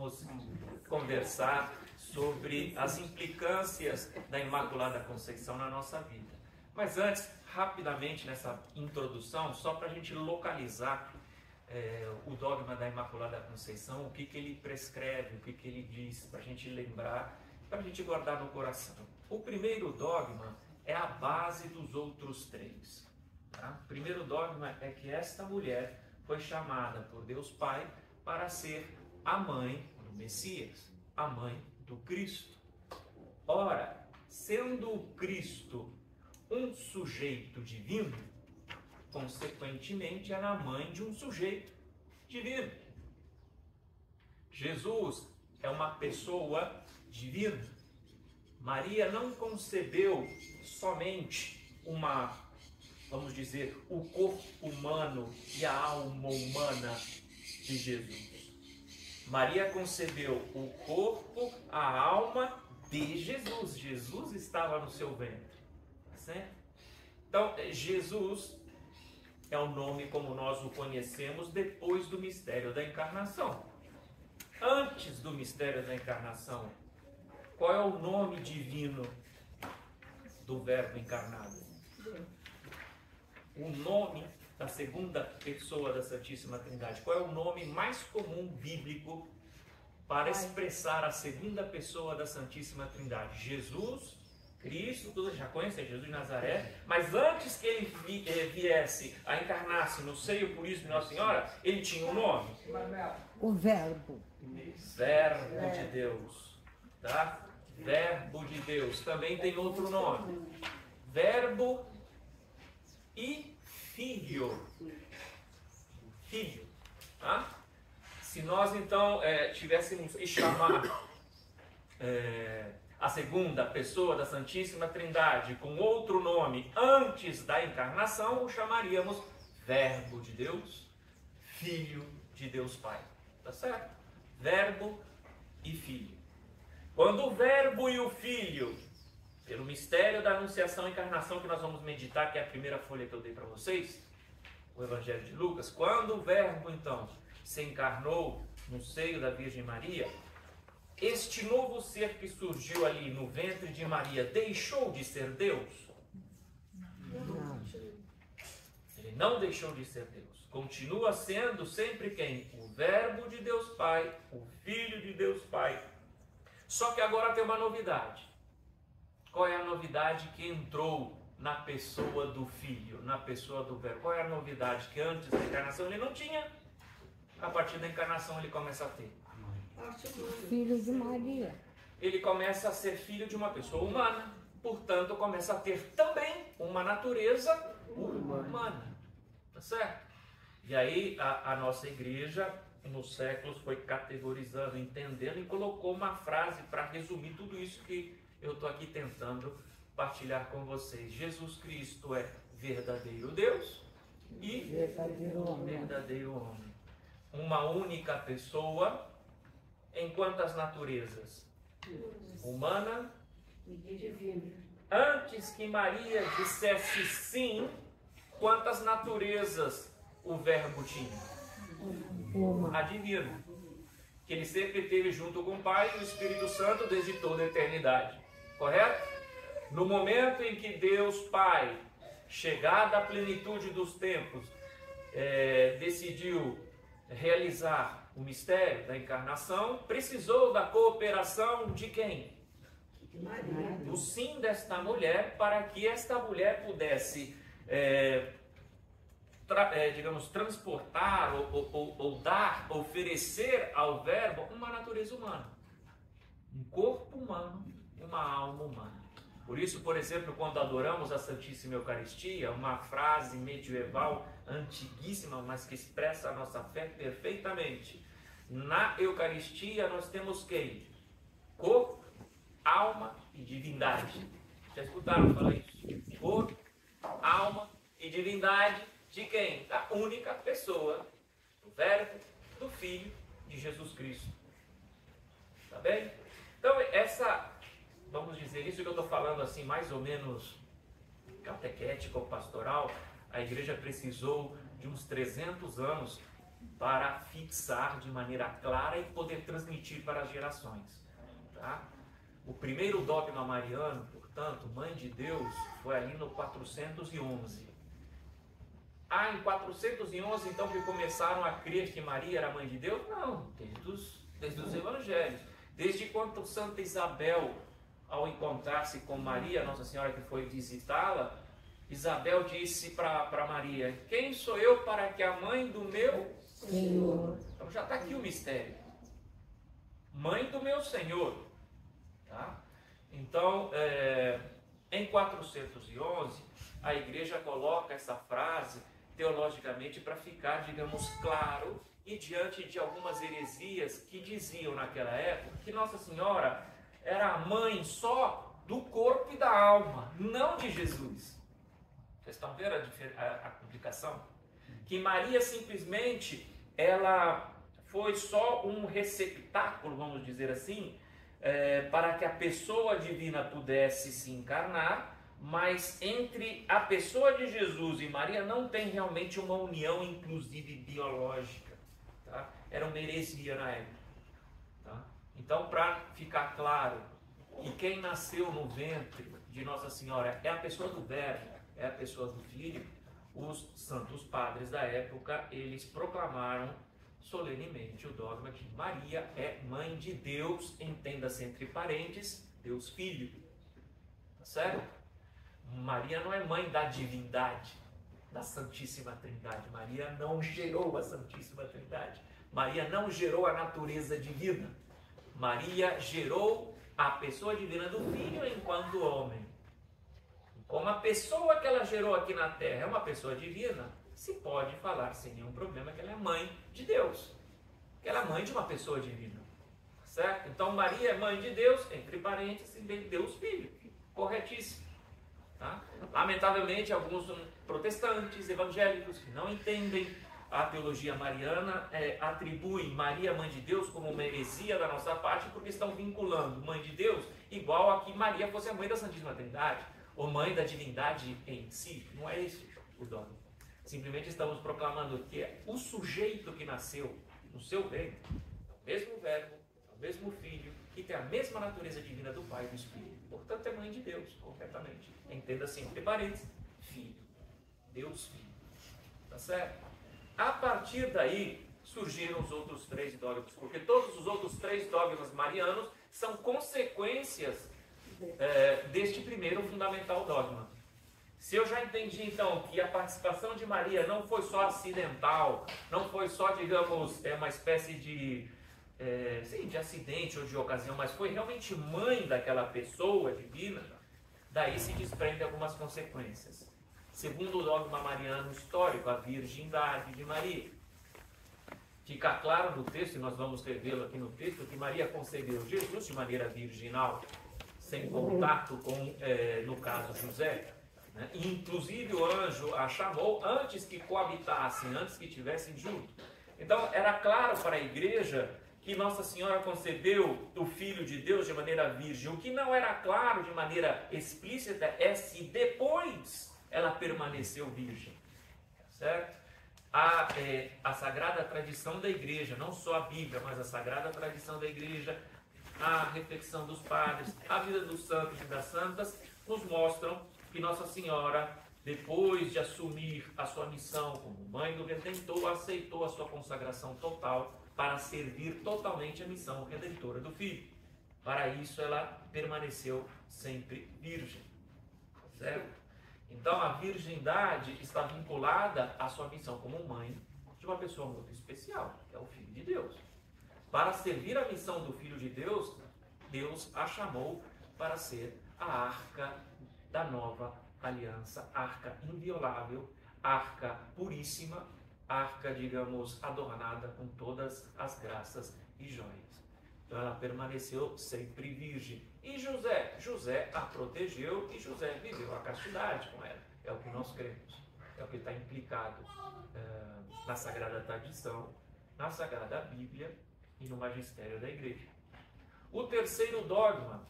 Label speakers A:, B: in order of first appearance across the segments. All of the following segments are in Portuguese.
A: vamos conversar sobre as implicâncias da Imaculada Conceição na nossa vida. Mas antes, rapidamente nessa introdução, só para a gente localizar é, o dogma da Imaculada Conceição, o que, que ele prescreve, o que, que ele diz, para a gente lembrar, para a gente guardar no coração. O primeiro dogma é a base dos outros três. Tá? O primeiro dogma é que esta mulher foi chamada por Deus Pai para ser a mãe do Messias, a mãe do Cristo. Ora, sendo o Cristo um sujeito divino, consequentemente era a mãe de um sujeito divino. Jesus é uma pessoa divina. Maria não concebeu somente uma, vamos dizer, o corpo humano e a alma humana de Jesus. Maria concebeu o corpo, a alma de Jesus. Jesus estava no seu ventre. Certo? Então, Jesus é o nome como nós o conhecemos depois do mistério da encarnação. Antes do mistério da encarnação, qual é o nome divino do Verbo encarnado? O nome da segunda pessoa da Santíssima Trindade. Qual é o nome mais comum bíblico para expressar a segunda pessoa da Santíssima Trindade? Jesus Cristo, todos já conhecem Jesus de Nazaré, mas antes que ele eh, viesse a encarnar-se no seio puríssimo de Nossa Senhora, ele tinha um nome.
B: O Verbo.
A: Verbo de Deus. Tá? Verbo de Deus. Também tem outro nome. Verbo e Filho. Filho. Tá? Se nós então é, tivéssemos que chamar. É, a segunda pessoa da Santíssima Trindade com outro nome antes da encarnação, o chamaríamos Verbo de Deus, Filho de Deus Pai. Tá certo? Verbo e Filho. Quando o Verbo e o Filho, pelo mistério da Anunciação e Encarnação que nós vamos meditar, que é a primeira folha que eu dei para vocês, o Evangelho de Lucas, quando o Verbo então se encarnou no seio da Virgem Maria, este novo ser que surgiu ali no ventre de Maria deixou de ser Deus? Não. Ele não deixou de ser Deus. Continua sendo sempre quem? O Verbo de Deus Pai, o Filho de Deus Pai. Só que agora tem uma novidade. Qual é a novidade que entrou na pessoa do Filho, na pessoa do Verbo? Qual é a novidade que antes da encarnação ele não tinha? A partir da encarnação ele começa a ter.
B: Filho de Maria.
A: Ele começa a ser filho de uma pessoa humana, portanto, começa a ter também uma natureza humana. Tá certo? E aí a, a nossa igreja, nos séculos, foi categorizando, entendendo e colocou uma frase para resumir tudo isso que eu estou aqui tentando partilhar com vocês. Jesus Cristo é verdadeiro Deus e
B: verdadeiro homem.
A: Verdadeiro homem. Uma única pessoa em quantas naturezas? Humana e divina. Antes que Maria dissesse sim, quantas naturezas o Verbo tinha?
B: Uma.
A: A divina. Que ele sempre teve junto com o Pai e o Espírito Santo desde toda a eternidade. Correto? No momento em que Deus Pai, chegada à plenitude dos tempos, é, decidiu realizar o mistério da encarnação, precisou da cooperação de quem? Do sim desta mulher, para que esta mulher pudesse, é, tra, é, digamos, transportar ou, ou, ou dar, oferecer ao Verbo uma natureza humana. Um corpo humano uma alma humana. Por isso, por exemplo, quando adoramos a Santíssima Eucaristia, uma frase medieval antiguíssima, mas que expressa a nossa fé perfeitamente. Na Eucaristia nós temos quem? Corpo, alma e divindade. Já escutaram falar isso? Corpo, alma e divindade de quem? Da única pessoa, do Verbo, do Filho de Jesus Cristo. Tá bem? Então, essa vamos dizer, isso que eu estou falando assim, mais ou menos catequético ou pastoral, a igreja precisou de uns 300 anos para fixar de maneira clara e poder transmitir para as gerações. Tá? O primeiro dogma mariano, portanto, Mãe de Deus, foi ali no 411. Ah, em 411 então que começaram a crer que Maria era mãe de Deus? Não, desde os, desde os evangelhos. Desde quando Santa Isabel, ao encontrar-se com Maria, Nossa Senhora que foi visitá-la, Isabel disse para Maria: Quem sou eu para que a mãe do meu Senhor? Então já está aqui o mistério. Mãe do meu Senhor. Tá? Então, é, em 411, a igreja coloca essa frase teologicamente para ficar, digamos, claro e diante de algumas heresias que diziam naquela época que Nossa Senhora era a mãe só do corpo e da alma, não de Jesus. Vocês estão vendo a, a, a complicação? Que Maria simplesmente ela foi só um receptáculo, vamos dizer assim, é, para que a pessoa divina pudesse se encarnar mas entre a pessoa de Jesus e Maria não tem realmente uma união, inclusive biológica. Tá? Era uma heresia na época. Então, para ficar claro que quem nasceu no ventre de Nossa Senhora é a pessoa do Verbo, é a pessoa do Filho, os santos padres da época eles proclamaram solenemente o dogma de Maria é mãe de Deus, entenda-se entre parênteses, Deus Filho. Tá certo? Maria não é mãe da divindade, da Santíssima Trindade. Maria não gerou a Santíssima Trindade. Maria não gerou a natureza divina. Maria gerou a pessoa divina do Filho enquanto homem. Como a pessoa que ela gerou aqui na terra é uma pessoa divina, se pode falar sem nenhum problema que ela é mãe de Deus. Que ela é mãe de uma pessoa divina. Certo? Então Maria é mãe de Deus, entre parênteses, Deus Filho. Corretíssimo. Tá? Lamentavelmente, alguns protestantes evangélicos que não entendem a teologia mariana é, atribuem Maria, mãe de Deus, como uma heresia da nossa parte, porque estão vinculando mãe de Deus igual a que Maria fosse a mãe da Santíssima Trindade, ou mãe da divindade em si. Não é esse o dogma. Simplesmente estamos proclamando que é o sujeito que nasceu no seu ventre, é o mesmo verbo, é o mesmo filho, que tem a mesma natureza divina do Pai e do Espírito. Portanto, é mãe de Deus, completamente. Entenda assim, entre parênteses, filho. Deus filho. Tá certo? A partir daí, surgiram os outros três dogmas, porque todos os outros três dogmas marianos são consequências é, deste primeiro fundamental dogma. Se eu já entendi então que a participação de Maria não foi só acidental, não foi só, digamos, é uma espécie de é, sim, de acidente ou de ocasião, mas foi realmente mãe daquela pessoa divina, daí se desprende algumas consequências. Segundo o dogma mariano histórico, a virgindade de Maria. Fica claro no texto, e nós vamos revê-lo aqui no texto, que Maria concebeu Jesus de maneira virginal, sem contato com, é, no caso, José. Né? Inclusive o anjo a chamou antes que coabitassem, antes que estivessem juntos. Então era claro para a igreja que Nossa Senhora concebeu o Filho de Deus de maneira virgem. O que não era claro de maneira explícita é se depois ela permaneceu virgem. Certo? A, é, a sagrada tradição da igreja, não só a Bíblia, mas a sagrada tradição da igreja, a reflexão dos padres, a vida dos santos e das santas, nos mostram que Nossa Senhora, depois de assumir a sua missão como mãe do Redentor, aceitou a sua consagração total para servir totalmente a missão redentora do Filho. Para isso ela permaneceu sempre virgem. Certo? Então a virgindade está vinculada à sua missão como mãe de uma pessoa muito especial, que é o Filho de Deus. Para servir a missão do Filho de Deus, Deus a chamou para ser a arca da nova aliança, arca inviolável, arca puríssima, arca, digamos, adornada com todas as graças e joias. Então ela permaneceu sempre virgem. E José? José a protegeu e José viveu a castidade com ela. É o que nós cremos. É o que está implicado na Sagrada Tradição, na Sagrada Bíblia e no magistério da Igreja. O terceiro dogma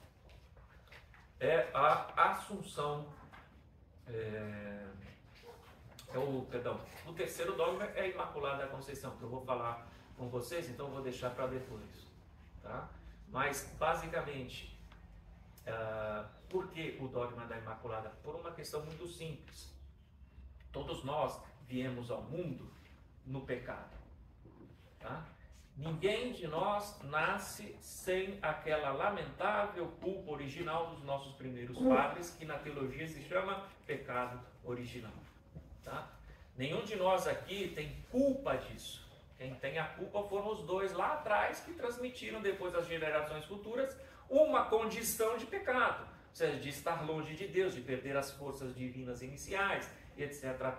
A: é a Assunção. É, é o, perdão, o terceiro dogma é a Imaculada Conceição, que eu vou falar com vocês, então vou deixar para depois. Tá? Mas, basicamente, uh, por que o dogma da Imaculada? Por uma questão muito simples. Todos nós viemos ao mundo no pecado. Tá? Ninguém de nós nasce sem aquela lamentável culpa original dos nossos primeiros padres, que na teologia se chama pecado original. Tá? Nenhum de nós aqui tem culpa disso. Quem tem a culpa foram os dois lá atrás que transmitiram depois às gerações futuras uma condição de pecado, ou seja, de estar longe de Deus, de perder as forças divinas iniciais, etc.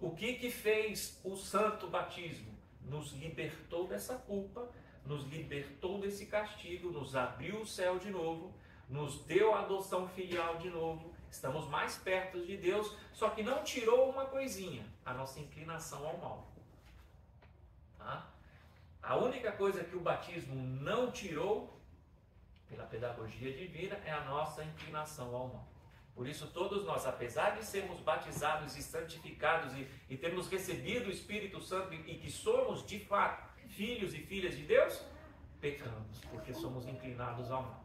A: O que que fez o santo batismo? Nos libertou dessa culpa, nos libertou desse castigo, nos abriu o céu de novo, nos deu a adoção filial de novo, estamos mais perto de Deus, só que não tirou uma coisinha, a nossa inclinação ao mal. A única coisa que o batismo não tirou, pela pedagogia divina, é a nossa inclinação ao mal. Por isso, todos nós, apesar de sermos batizados e santificados e, e termos recebido o Espírito Santo e, e que somos de fato filhos e filhas de Deus, pecamos, porque somos inclinados ao mal.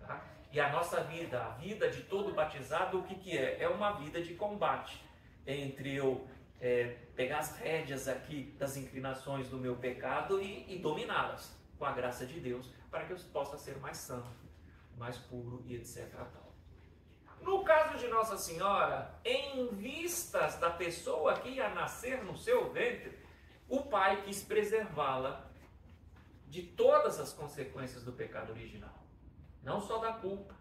A: Tá? E a nossa vida, a vida de todo batizado, o que, que é? É uma vida de combate entre eu é, pegar as rédeas aqui das inclinações do meu pecado e, e dominá-las com a graça de Deus, para que eu possa ser mais santo, mais puro e etc. No caso de Nossa Senhora, em vistas da pessoa que ia nascer no seu ventre, o pai quis preservá-la de todas as consequências do pecado original. Não só da culpa,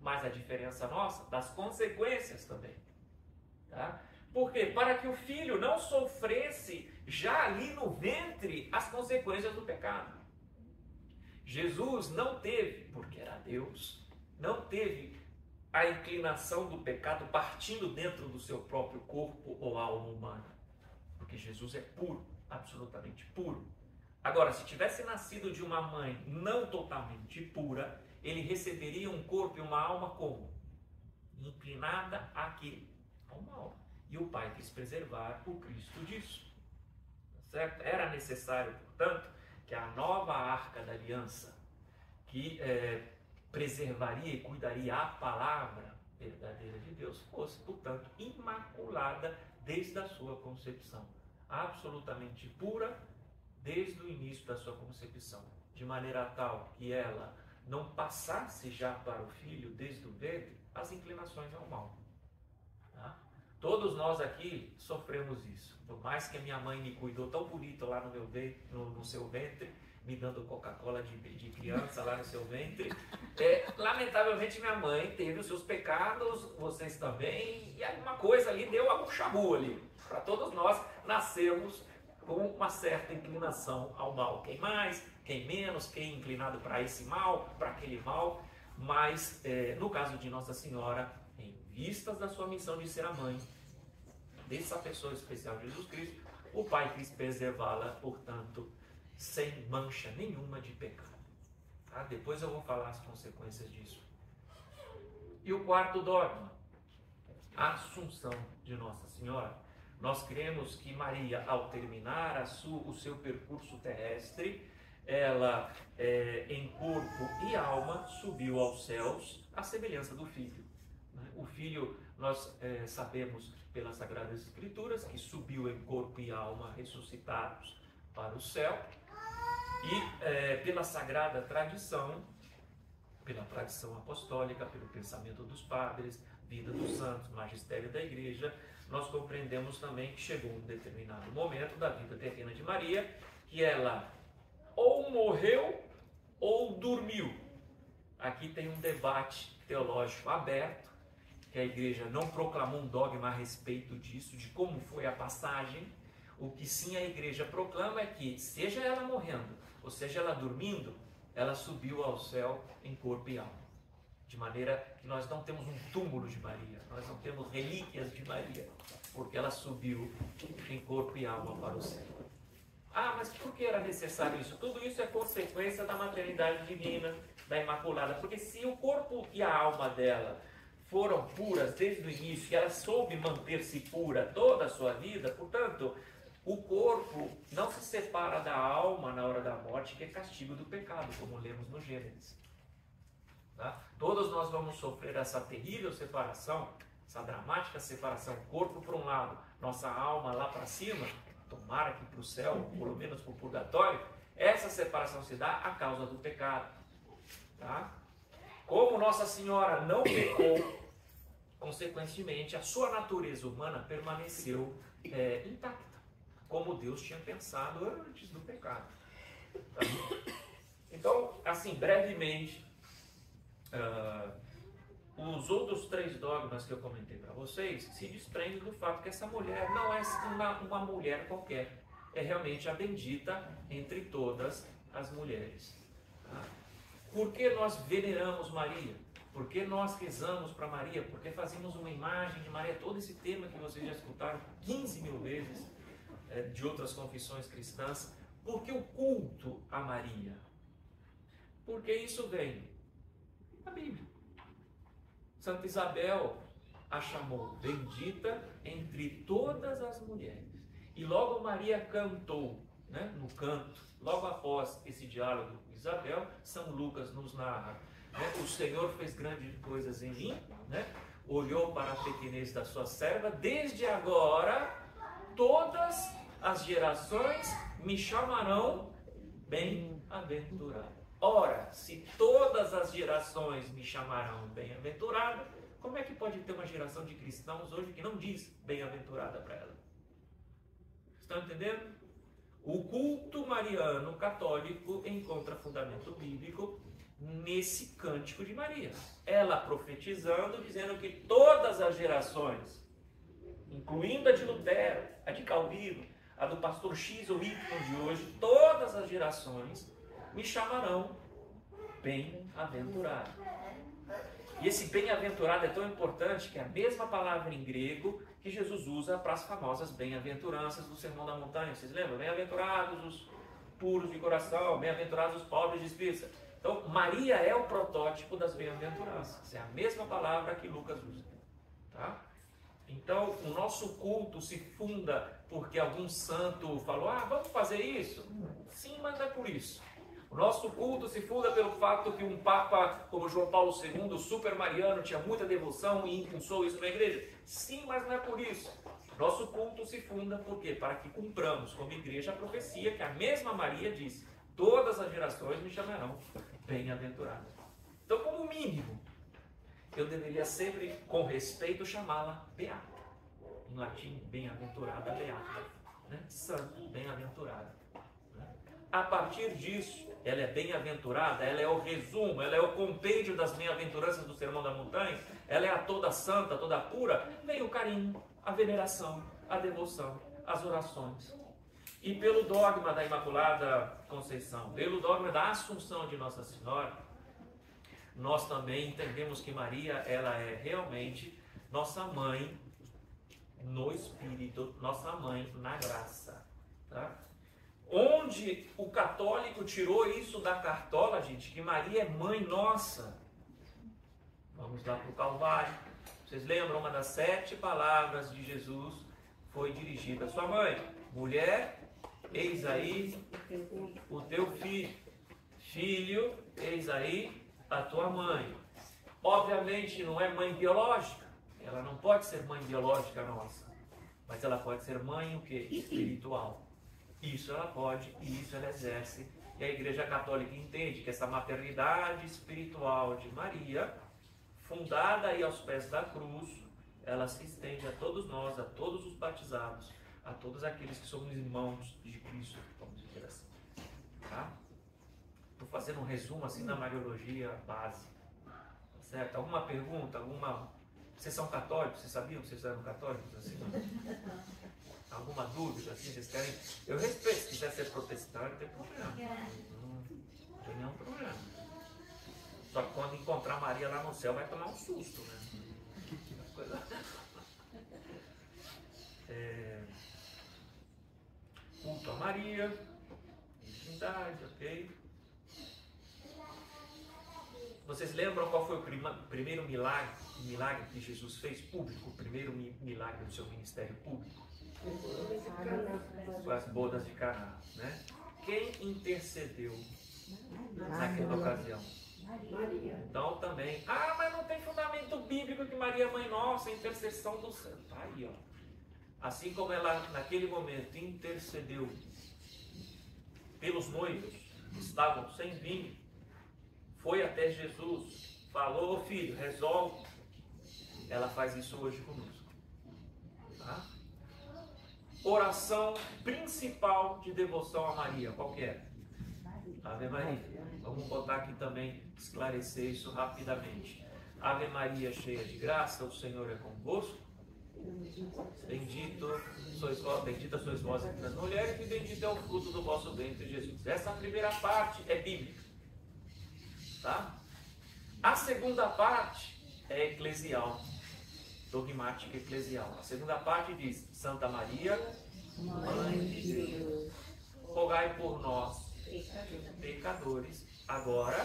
A: mas a diferença nossa, das consequências também. Tá? Por quê? Para que o filho não sofresse já ali no ventre as consequências do pecado. Jesus não teve, porque era Deus, não teve a inclinação do pecado partindo dentro do seu próprio corpo ou alma humana. Porque Jesus é puro, absolutamente puro. Agora, se tivesse nascido de uma mãe não totalmente pura, ele receberia um corpo e uma alma como? Inclinada aqui, a uma alma. E o Pai quis preservar o Cristo disso. Certo? Era necessário, portanto, que a nova arca da aliança, que é, preservaria e cuidaria a palavra verdadeira de Deus, fosse, portanto, imaculada desde a sua concepção, absolutamente pura desde o início da sua concepção, de maneira tal que ela não passasse já para o filho desde o ventre as inclinações ao mal. Tá? Todos nós aqui sofremos isso. Por mais que a minha mãe me cuidou tão bonito lá no meu no, no seu ventre, me dando Coca-Cola de, de, criança lá no seu ventre. É, lamentavelmente, minha mãe teve os seus pecados, vocês também, e alguma coisa ali deu algum chabu ali. Para todos nós nascemos com uma certa inclinação ao mal. Quem mais, quem menos, quem inclinado para esse mal, para aquele mal. Mas, é, no caso de Nossa Senhora, em vistas da sua missão de ser a mãe dessa pessoa especial, Jesus Cristo, o Pai quis preservá-la, portanto, sem mancha nenhuma de pecado. Tá? Depois eu vou falar as consequências disso. E o quarto dogma, a Assunção de Nossa Senhora. Nós cremos que Maria, ao terminar sua, o seu percurso terrestre, ela, é, em corpo e alma, subiu aos céus, à semelhança do Filho. Né? O Filho, nós é, sabemos pelas Sagradas Escrituras, que subiu em corpo e alma, ressuscitados para o céu, e é, pela sagrada tradição, pela tradição apostólica, pelo pensamento dos padres, vida dos santos, magistério da igreja, nós compreendemos também que chegou um determinado momento da vida terrena de Maria que ela ou morreu ou dormiu. Aqui tem um debate teológico aberto, que a igreja não proclamou um dogma a respeito disso, de como foi a passagem. O que sim a igreja proclama é que, seja ela morrendo, ou seja ela dormindo, ela subiu ao céu em corpo e alma. De maneira que nós não temos um túmulo de Maria, nós não temos relíquias de Maria, porque ela subiu em corpo e alma para o céu. Ah, mas por que era necessário isso? Tudo isso é consequência da maternidade divina, da Imaculada. Porque se o corpo e a alma dela foram puras desde o início, e ela soube manter-se pura toda a sua vida, portanto, O corpo não se separa da alma na hora da morte, que é castigo do pecado, como lemos no Gênesis. Tá? Todos nós vamos sofrer essa terrível separação, essa dramática separação, corpo para um lado, nossa alma lá para cima, tomara que para o céu, pelo menos para o purgatório, essa separação se dá a causa do pecado. Tá? Como Nossa Senhora não pecou, consequentemente, a sua natureza humana permaneceu é, intacta, como Deus tinha pensado antes do pecado. Então, assim, brevemente, uh, os outros três dogmas que eu comentei para vocês se desprendem do fato que essa mulher não é uma, uma mulher qualquer, é realmente a bendita entre todas as mulheres. Tá? Por que nós veneramos Maria? Por que nós rezamos para Maria? Por que fazemos uma imagem de Maria? Todo esse tema que vocês já escutaram 15 mil vezes é, de outras confissões cristãs. Por que o culto a Maria? Porque isso vem da Bíblia. Santa Isabel a chamou bendita entre todas as mulheres. E logo Maria cantou, né, no canto, logo após esse diálogo com Isabel, São Lucas nos narra: né, o Senhor fez grandes coisas em mim, né, olhou para a pequenez da sua serva, desde agora todas as gerações me chamarão bem-aventurado. Ora, se todas as gerações me chamarão bem-aventurado, como é que pode ter uma geração de cristãos hoje que não diz bem-aventurada para ela? Estão entendendo? O culto mariano católico encontra fundamento bíblico nesse cântico de Maria. Ela profetizando, dizendo que todas as gerações, incluindo a de Lutero, a de Calvino, a do pastor X ou Y de hoje, todas as gerações me chamarão bem-aventurado. E esse bem-aventurado é tão importante que a mesma palavra em grego que Jesus usa para as famosas bem-aventuranças do Sermão da Montanha. Vocês lembram? Bem-aventurados os puros de coração, bem-aventurados os pobres de espírito. Então, Maria é o protótipo das bem-aventuranças. É a mesma palavra que Lucas usa. Tá? Então, o nosso culto se funda porque algum santo falou: ah, vamos fazer isso? Sim, mas não é por isso. O nosso culto se funda pelo fato que um Papa como João Paulo II, super mariano, tinha muita devoção e impulsou isso na igreja. Sim, mas não é por isso. Nosso culto se funda por quê? Para que cumpramos como igreja a profecia que a mesma Maria disse: Todas as gerações me chamarão bem-aventurado. Então, como mínimo, eu deveria sempre, com respeito, chamá-la beata. Em latim, bem-aventurada, beata. Né? Santo, bem-aventurada. A partir disso, ela é bem-aventurada, ela é o resumo, ela é o compêndio das bem-aventuranças do Sermão da Montanha, ela é a toda santa, toda pura, vem o carinho, a veneração, a devoção, as orações. E pelo dogma da Imaculada Conceição, pelo dogma da Assunção de Nossa Senhora, nós também entendemos que Maria, ela é realmente nossa mãe no Espírito, nossa mãe na graça. Tá? Onde o católico tirou isso da cartola, gente, que Maria é mãe nossa. Vamos lá para o Calvário. Vocês lembram? Uma das sete palavras de Jesus foi dirigida à sua mãe: Mulher, eis aí o teu filho. Filho, eis aí a tua mãe. Obviamente não é mãe biológica. Ela não pode ser mãe biológica nossa. Mas ela pode ser mãe o quê? Espiritual. Isso ela pode e isso ela exerce. E a Igreja Católica entende que essa maternidade espiritual de Maria, fundada aí aos pés da cruz, ela se estende a todos nós, a todos os batizados, a todos aqueles que somos irmãos de Cristo, vamos dizer assim. Tá? Estou fazendo um resumo assim da Mariologia base. Tá certo? Alguma pergunta? Alguma. Vocês são católicos? Vocês sabiam que vocês eram católicos? Assim? alguma dúvida, assim, vocês querem. Eu respeito, se quiser ser protestante, não tem problema. Não, tem nenhum problema. Só que quando encontrar Maria lá no céu vai tomar um susto, né? Coisa... É... Culto a Maria, virgindade, ok? Vocês lembram qual foi o primeiro milagre, milagre que Jesus fez público? O primeiro milagre do seu ministério público? Foi as bodas de Caná, né? Quem intercedeu naquela ocasião? Então também, ah, mas não tem fundamento bíblico que Maria Mãe Nossa, intercessão do santo. Tá aí, ó. Assim como ela naquele momento intercedeu pelos noivos que estavam sem vinho, foi até Jesus, falou, filho, resolve. Ela faz isso hoje conosco. Oração principal de devoção a Maria, qual que é? Ave Maria. Vamos botar aqui também, esclarecer isso rapidamente. Ave Maria, cheia de graça, o Senhor é convosco. Bendito sois vós, bendita sois vós entre as mulheres e bendito é o fruto do vosso ventre, Jesus. Essa primeira parte é bíblica. Tá? A segunda parte é eclesial, dogmática eclesial. A segunda parte diz: Santa Maria, Mãe de Deus, rogai por nós, pecadores, agora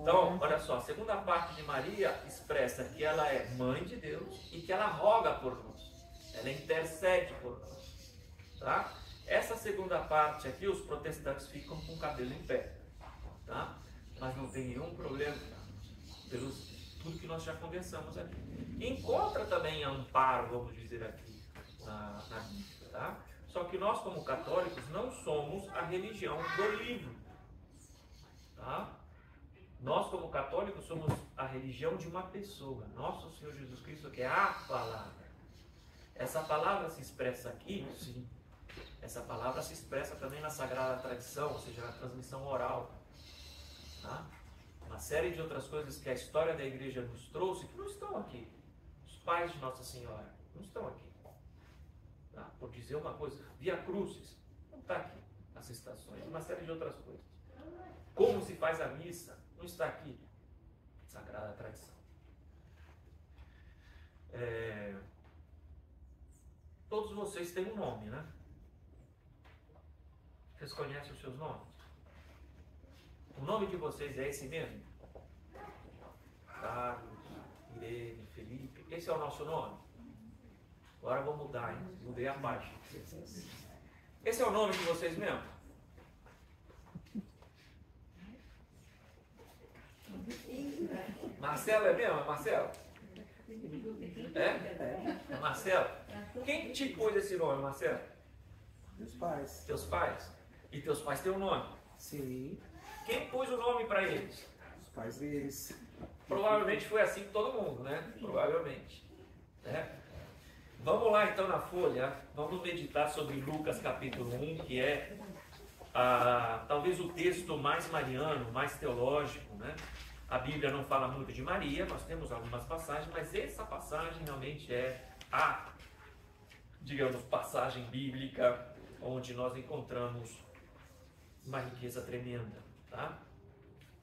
A: então, olha só, a segunda parte de Maria expressa que ela é mãe de Deus e que ela roga por nós. Ela intercede por nós. Tá? Essa segunda parte aqui, os protestantes ficam com o cabelo em pé. Tá? Mas não tem nenhum problema pelos tudo que nós já conversamos aqui. Encontra também amparo, vamos dizer aqui, na, na Bíblia. Tá? Só que nós, como católicos, não somos a religião do livro. Tá? Nós, como católicos, somos a religião de uma pessoa, nosso Senhor Jesus Cristo, que é a palavra. Essa palavra se expressa aqui, sim. Essa palavra se expressa também na sagrada tradição, ou seja, na transmissão oral. Tá? Uma série de outras coisas que a história da igreja nos trouxe que não estão aqui. Os pais de Nossa Senhora não estão aqui. Tá? Por dizer uma coisa, Via Crucis não está aqui nas estações, uma série de outras coisas. Como se faz a missa, não está aqui. Sagrada tradição. É... Todos vocês têm um nome, né? Vocês conhecem os seus nomes? O nome de vocês é esse mesmo? Carlos, Irene, Felipe. Esse é o nosso nome? Agora vou mudar, hein? Mudei a página. Esse é o nome de vocês mesmo? Marcelo é mesmo? É Marcelo? É? é? Marcelo? Quem te pôs esse nome, Marcelo?
C: Meus pais.
A: Teus pais? E teus pais têm um nome?
C: Sim.
A: Quem pôs o nome para eles?
C: Os pais deles.
A: Provavelmente foi assim com todo mundo, né? Provavelmente. É? Vamos lá então na folha, vamos meditar sobre Lucas capítulo 1, que é ah, talvez o texto mais mariano, mais teológico, né? A Bíblia não fala muito de Maria, nós temos algumas passagens, mas essa passagem realmente é a, digamos, passagem bíblica onde nós encontramos uma riqueza tremenda, tá?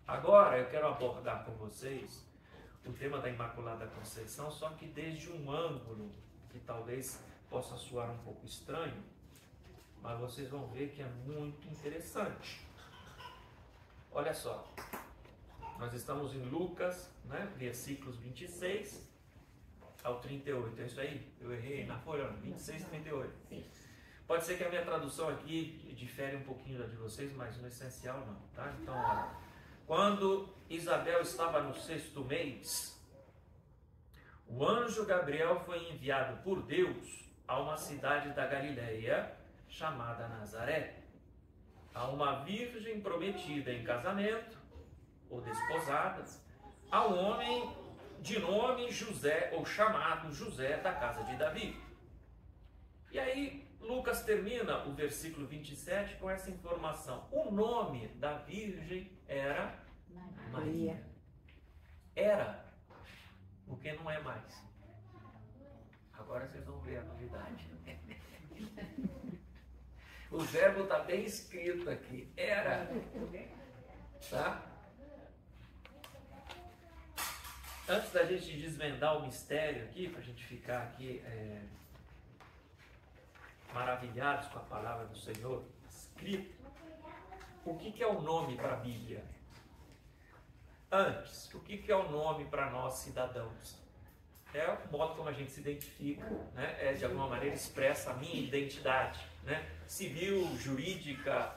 A: Agora eu quero abordar com vocês o tema da Imaculada Conceição, só que desde um ângulo que talvez possa soar um pouco estranho, mas vocês vão ver que é muito interessante. Olha só, nós estamos em Lucas, né, versículos 26 ao 38. É isso aí? Eu errei na folha, 26 e 38. Pode ser que a minha tradução aqui difere um pouquinho da de vocês, mas no essencial não, tá? Então, olha. Quando Isabel estava no sexto mês, o anjo Gabriel foi enviado por Deus a uma cidade da Galileia chamada Nazaré, a uma virgem prometida em casamento ou desposadas, a um homem de nome José, ou chamado José da casa de Davi. E aí, Lucas termina o versículo 27 com essa informação. O nome da virgem era Maria. Era, porque não é mais. Agora vocês vão ver a novidade. O verbo está bem escrito aqui. Era. Tá? Antes da gente desvendar o mistério aqui, para a gente ficar aqui é, maravilhados com a palavra do Senhor escrito, o que, que é o nome para a Bíblia? Antes, o que, que é o nome para nós cidadãos? é o modo como a gente se identifica, né? é de alguma maneira expressa a minha identidade, né? civil, jurídica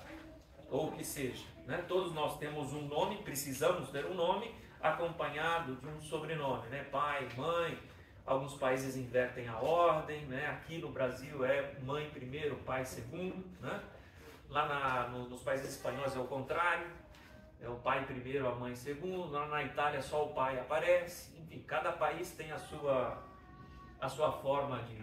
A: ou o que seja. Né? Todos nós temos um nome, precisamos ter um nome acompanhado de um sobrenome, né? pai, mãe. Alguns países invertem a ordem, né? aqui no Brasil é mãe primeiro, pai segundo. Né? Lá na, no, nos países espanhóis é o contrário, é o pai primeiro, a mãe segundo. Lá na Itália só o pai aparece. Enfim, cada país tem a sua, a sua forma de,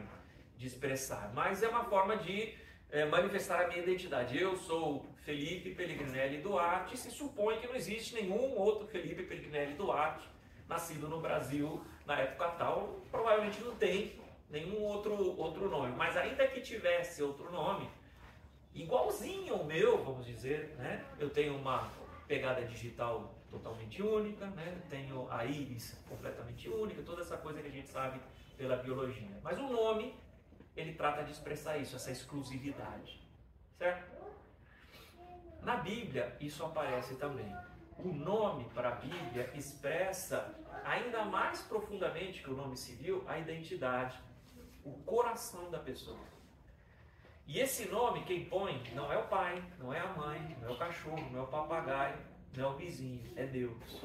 A: de expressar. Mas é uma forma de é, manifestar a minha identidade. Eu sou Felipe Pellegrinelli Duarte. Se supõe que não existe nenhum outro Felipe Pellegrinelli Duarte nascido no Brasil na época tal. Provavelmente não tem nenhum outro, outro nome. Mas ainda que tivesse outro nome, igualzinho ao meu, vamos dizer, né? Eu tenho uma pegada digital totalmente única, né? tenho a íris completamente única, toda essa coisa que a gente sabe pela biologia. Mas o nome, ele trata de expressar isso, essa exclusividade, certo? Na Bíblia, isso aparece também. O nome para a Bíblia expressa ainda mais profundamente que o nome civil a identidade, o coração da pessoa. E esse nome, quem põe, não é o pai, não é a mãe, não é o cachorro, não é o papagaio, não é o vizinho, é Deus.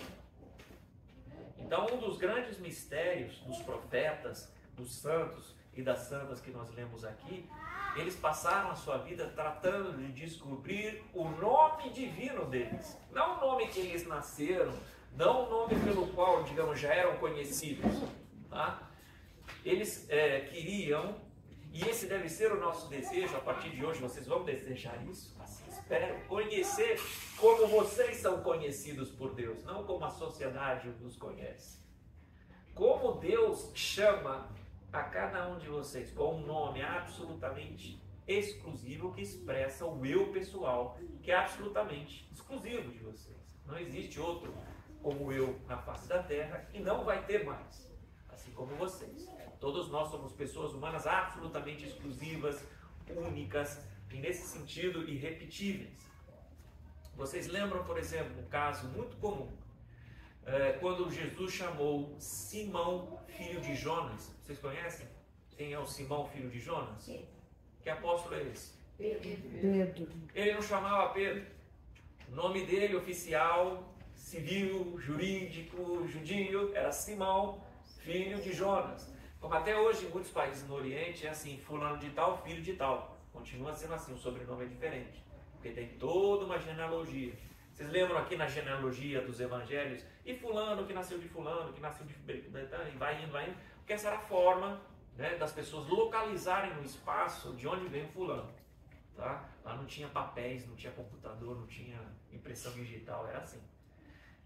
A: Então, um dos grandes mistérios dos profetas, dos santos e das santas que nós lemos aqui, eles passaram a sua vida tratando de descobrir o nome divino deles. Não o nome que eles nasceram, não o nome pelo qual, digamos, já eram conhecidos. Tá? Eles é, queriam e esse deve ser o nosso desejo a partir de hoje. Vocês vão desejar isso? Assim espero. Conhecer como vocês são conhecidos por Deus, não como a sociedade os conhece. Como Deus chama a cada um de vocês com um nome absolutamente exclusivo que expressa o eu pessoal, que é absolutamente exclusivo de vocês. Não existe outro como eu na face da terra e não vai ter mais, assim como vocês. Todos nós somos pessoas humanas absolutamente exclusivas, únicas e, nesse sentido, irrepetíveis. Vocês lembram, por exemplo, um caso muito comum, é, quando Jesus chamou Simão, filho de Jonas. Vocês conhecem? Quem é o Simão, filho de Jonas? Sim. Que apóstolo é esse?
B: Pedro.
A: Ele não chamava Pedro. O nome dele, oficial, civil, jurídico, judio, era Simão, filho de Jonas. Como até hoje em muitos países no Oriente é assim, fulano de tal, filho de tal. Continua sendo assim, o sobrenome é diferente. Porque tem toda uma genealogia. Vocês lembram aqui na genealogia dos evangelhos? E fulano que nasceu de fulano, que nasceu de... E vai indo, vai indo. Porque essa era a forma né, das pessoas localizarem no espaço de onde vem o fulano. Tá? Lá não tinha papéis, não tinha computador, não tinha impressão digital, era assim.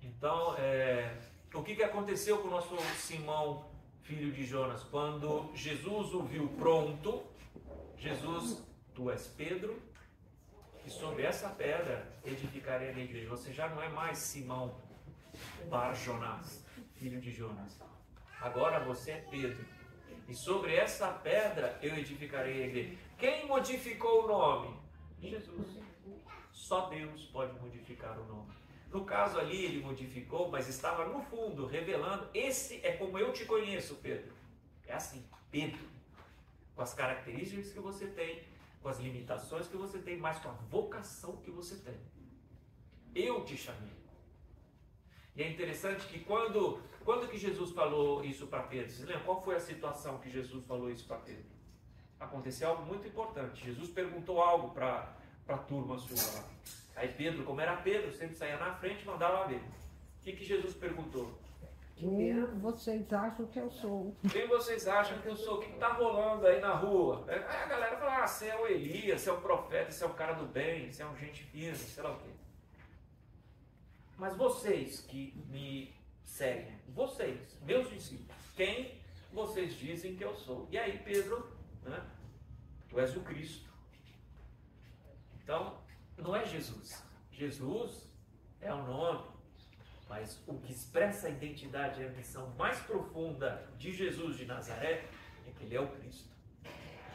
A: Então, é, o que, que aconteceu com o nosso Simão filho de Jonas, quando Jesus o viu pronto, Jesus, tu és Pedro, e sobre essa pedra edificarei a minha igreja. Você já não é mais Simão Bar Jonas, filho de Jonas. Agora você é Pedro. E sobre essa pedra eu edificarei a igreja. Quem modificou o nome? Jesus. Só Deus pode modificar o nome. No caso ali, ele modificou, mas estava no fundo revelando: esse é como eu te conheço, Pedro. É assim, Pedro. Com as características que você tem, com as limitações que você tem, mas com a vocação que você tem. Eu te chamei. E é interessante que quando, quando que Jesus falou isso para Pedro? Vocês lembram qual foi a situação que Jesus falou isso para Pedro? Aconteceu algo muito importante. Jesus perguntou algo para a turma sua lá. Aí Pedro, como era Pedro, sempre saía na frente mandava ver. O que, que Jesus perguntou?
B: Quem vocês acham que eu sou?
A: Quem vocês acham que eu sou? O que está rolando aí na rua? Aí a galera fala, ah, você é o Elias, você é o profeta, você é o cara do bem, você é um gente fina, sei lá o quê. Mas vocês que me seguem, vocês, meus discípulos, quem vocês dizem que eu sou? E aí Pedro, né, tu és o Cristo. Então, não é Jesus. Jesus é o nome, mas o que expressa a identidade e a missão mais profunda de Jesus de Nazaré é que ele é o Cristo.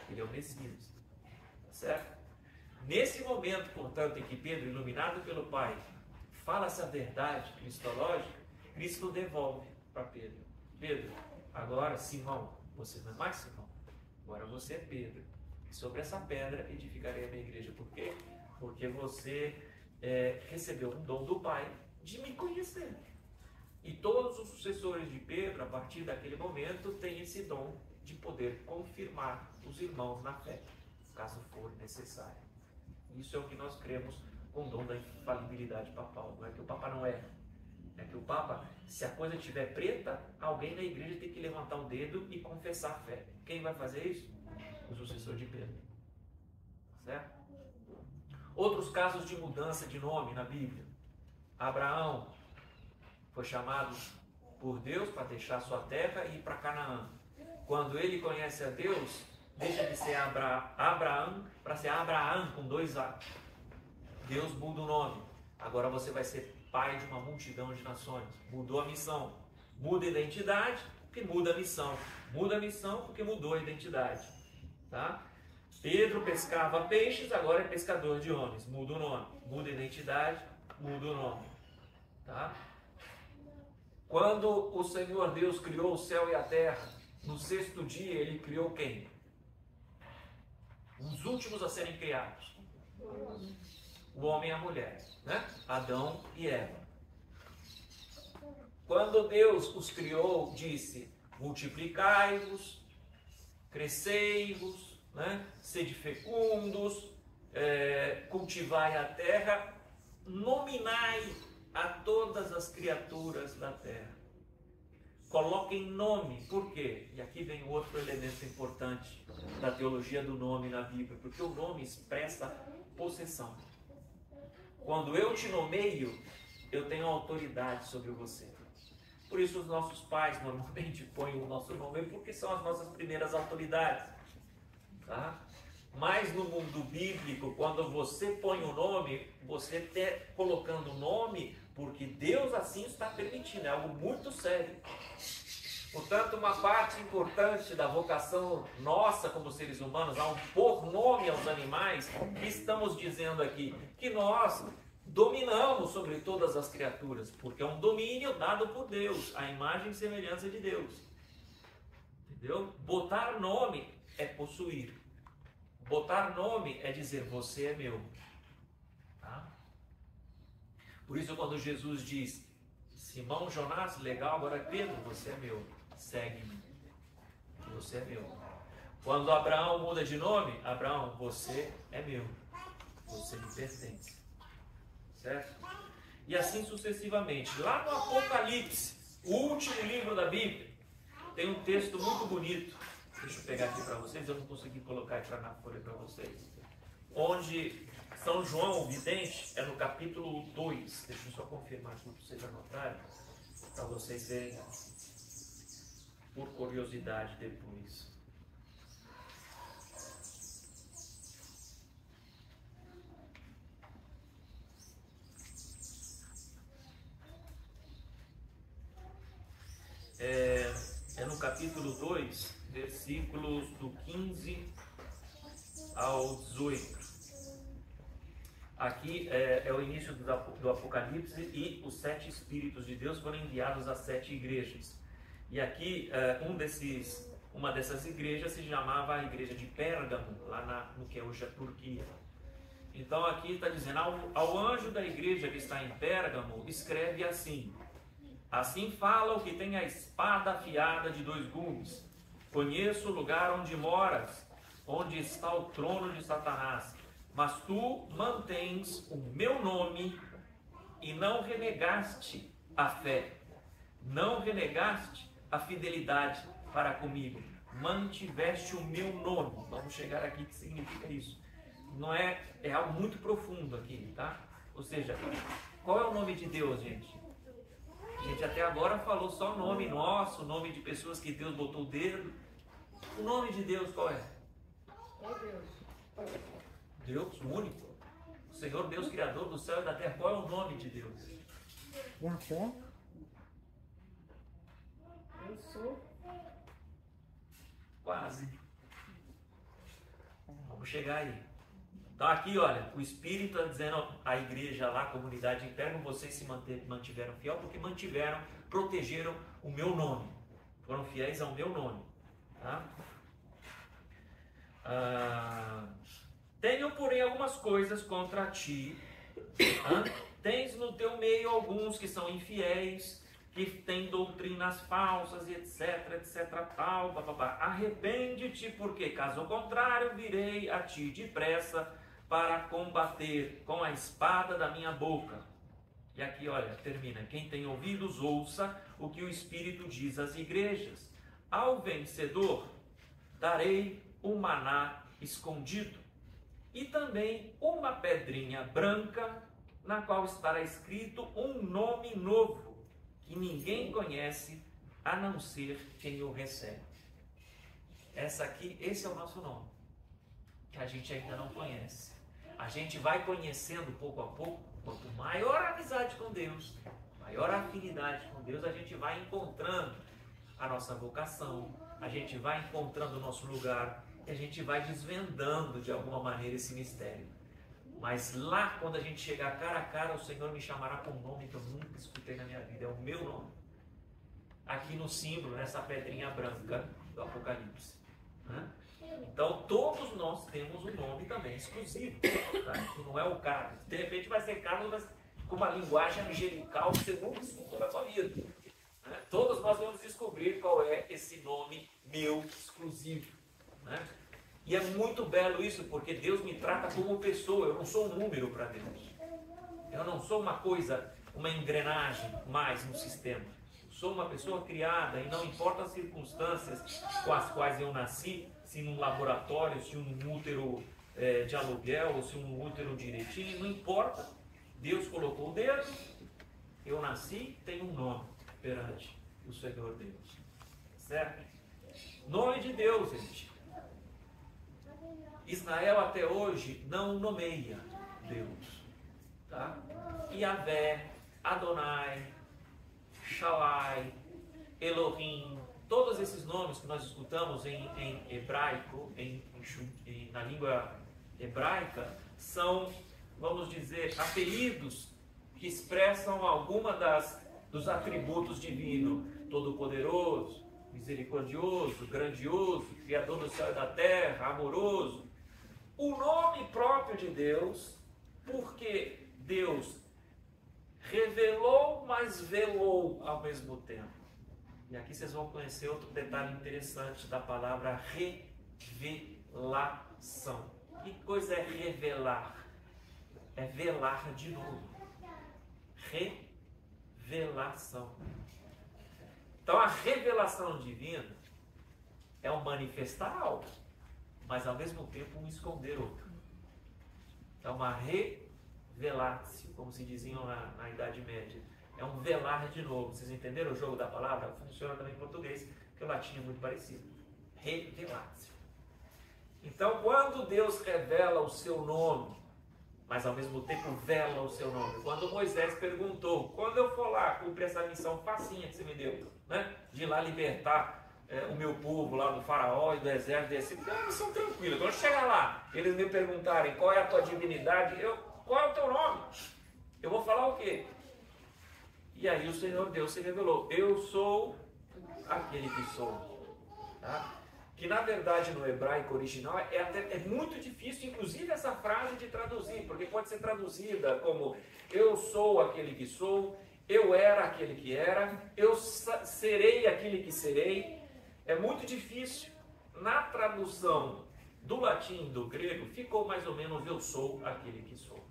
A: Ele é o Messias. Tá certo? Nesse momento, portanto, em que Pedro, iluminado pelo Pai, fala essa verdade cristológica, Cristo devolve para Pedro. Pedro, agora Simão, você não é mais Simão, agora você é Pedro. Sobre essa pedra edificarei a minha igreja. Por quê? Porque você é, recebeu um dom do Pai de me conhecer. E todos os sucessores de Pedro, a partir daquele momento, têm esse dom de poder confirmar os irmãos na fé, caso for necessário. Isso é o que nós cremos com o dom da infalibilidade papal. Não é que o Papa não erra. É que o Papa, se a coisa estiver preta, alguém da igreja tem que levantar um dedo e confessar a fé. Quem vai fazer isso? O sucessor de Pedro. Certo? Outros casos de mudança de nome na Bíblia. Abraão foi chamado por Deus para deixar sua terra e ir para Canaã. Quando ele conhece a Deus, deixa de ser Abra, Abraão para ser Abraão com dois A. Deus muda o nome. Agora você vai ser pai de uma multidão de nações. Mudou a missão. Muda a identidade, porque muda a missão. Muda a missão porque mudou a identidade. Tá? Pedro pescava peixes, agora é pescador de homens. Muda o nome. Muda a identidade, muda o nome. Tá? Quando o Senhor Deus criou o céu e a terra, no sexto dia ele criou quem? Os últimos a serem criados. O homem e a mulher né? Adão e Eva. Quando Deus os criou, disse: multiplicai-vos, crescei-vos, né? sede fecundos, é, cultivai a terra, nominai a todas as criaturas da terra. Coloquem nome, por quê? E aqui vem outro elemento importante da teologia do nome na Bíblia, porque o nome expressa possessão. Quando eu te nomeio, eu tenho autoridade sobre você. Por isso os nossos pais normalmente põem o nosso nome porque são as nossas primeiras autoridades. Tá? Mas no mundo bíblico, quando você põe o nome, você está colocando o nome porque Deus assim está permitindo, é algo muito sério. Portanto, uma parte importante da vocação nossa como seres humanos, ao pôr nome aos animais, estamos dizendo aqui que nós dominamos sobre todas as criaturas, porque é um domínio dado por Deus, a imagem e semelhança de Deus. Entendeu? Botar nome é possuir. Botar nome é dizer você é meu. Tá? Por isso, quando Jesus diz Simão Jonás, legal, agora Pedro, você é meu segue-me. Você é meu. Quando Abraão muda de nome, Abraão, você é meu. Você me pertence. Certo? E assim sucessivamente. Lá no Apocalipse, o último livro da Bíblia, tem um texto muito bonito. Deixa eu pegar aqui para vocês, eu não consegui colocar aqui na folha para vocês. Onde São João, o vidente, é no capítulo 2. Deixa eu só confirmar aqui para vocês anotarem, para vocês verem por curiosidade depois. É, é no capítulo 2, versículos do 15 ao 18. Aqui é, é, o início do, Apocalipse e os sete Espíritos de Deus foram enviados às sete igrejas. E aqui, uh, um desses, uma dessas igrejas se chamava a igreja de Pérgamo, lá na, no que é hoje a Turquia. Então aqui está dizendo, ao, ao anjo da igreja que está em Pérgamo, escreve assim, Assim fala o que tem a espada afiada de dois gumes. Conheço o lugar onde moras, onde está o trono de Satanás. Mas tu mantens o meu nome e não renegaste a fé. Não renegaste a fidelidade para comigo. Mantiveste o meu nome. Vamos chegar aqui que significa isso. Não é é algo muito profundo aqui, tá? Ou seja, qual é o nome de Deus, gente? A gente até agora falou só nome nosso, nome de pessoas que Deus botou o dedo. O nome de Deus qual é? É Deus. Deus único. O Senhor Deus Criador do céu e da terra. Qual é o nome de Deus?
B: Yahvé.
A: Eu sou. Quase. Vamos chegar aí. Então aqui, olha, o Espírito está dizendo à igreja lá, a comunidade interna, vocês se mantiveram fiel porque mantiveram, protegeram o meu nome. foram fiéis ao meu nome. Tá? Ah, tenho, porém, algumas coisas contra ti. Tá? Tens no teu meio alguns que são infiéis, que têm doutrinas falsas etc, etc, tal, bababá. Arrepende-te, porque caso contrário, virei a ti depressa para combater com a espada da minha boca. E aqui, olha, termina. Quem tem ouvidos, ouça o que o Espírito diz às igrejas. Ao vencedor, darei um maná escondido e também uma pedrinha branca na qual estará escrito um nome novo que ninguém conhece a não ser quem o recebe. Essa aqui, esse é o nosso nome, que a gente ainda não conhece. A gente vai conhecendo pouco a pouco, quanto maior a amizade com Deus, maior a afinidade com Deus, a gente vai encontrando a nossa vocação, a gente vai encontrando o nosso lugar, e a gente vai desvendando de alguma maneira esse mistério. Mas lá, quando a gente chegar cara a cara, o Senhor me chamará com um nome que eu nunca escutei na minha vida. É o meu nome. Aqui no símbolo, nessa pedrinha branca do Apocalipse. Então, todos nós temos um nome também exclusivo. Tá? Não é o Carlos. De repente vai ser Carlos mas com uma linguagem angelical que você nunca escutou na sua vida. Todos nós vamos descobrir qual é esse nome meu exclusivo. Né? E é muito belo isso, porque Deus me trata como pessoa, eu não sou um número para Deus. Eu não sou uma coisa, uma engrenagem mais no sistema. Eu sou uma pessoa criada e não importa as circunstâncias com as quais eu nasci, se num laboratório, se um útero é, de aluguel, ou se um útero direitinho, não importa. Deus colocou o dedo, eu nasci, tenho um nome perante o Senhor Deus. Certo? Nome de Deus, gente. Israel até hoje não nomeia Deus. Tá? Yahvé, Adonai, Shalai, Elohim, todos esses nomes que nós escutamos em, em hebraico, em, em, na língua hebraica, são, vamos dizer, apelidos que expressam alguma das dos atributos divinos, todo-poderoso, misericordioso, grandioso, criador do céu e da terra, amoroso, o nome próprio de Deus, porque Deus revelou, mas velou ao mesmo tempo. E aqui vocês vão conhecer outro detalhe interessante da palavra revelação. Que coisa é revelar? É velar de novo. Revelação. Então a revelação divina é um manifestar algo mas ao mesmo tempo um esconder outro. É uma revelar-se, como se diziam na, na Idade Média. É um velar de novo. Vocês entenderam o jogo da palavra? Funciona também em português, porque o latim é muito parecido. Revelar-se. Então, quando Deus revela o seu nome, mas ao mesmo tempo vela o seu nome. Quando Moisés perguntou, quando eu for lá cumprir essa missão facinha que você me deu, né? De ir lá libertar é, o meu povo lá do faraó e do exército desse, é uma missão tranquila. Quando chegar lá, eles me perguntarem qual é a tua divindade, eu, qual é o teu nome? Eu vou falar o quê? E aí o Senhor Deus se revelou, eu sou aquele que sou. Tá? Que na verdade no hebraico original é, até, é muito difícil, inclusive essa frase de traduzir, porque pode ser traduzida como eu sou aquele que sou, eu era aquele que era, eu serei aquele que serei, é muito difícil. Na tradução do latim do grego, ficou mais ou menos eu sou aquele que sou.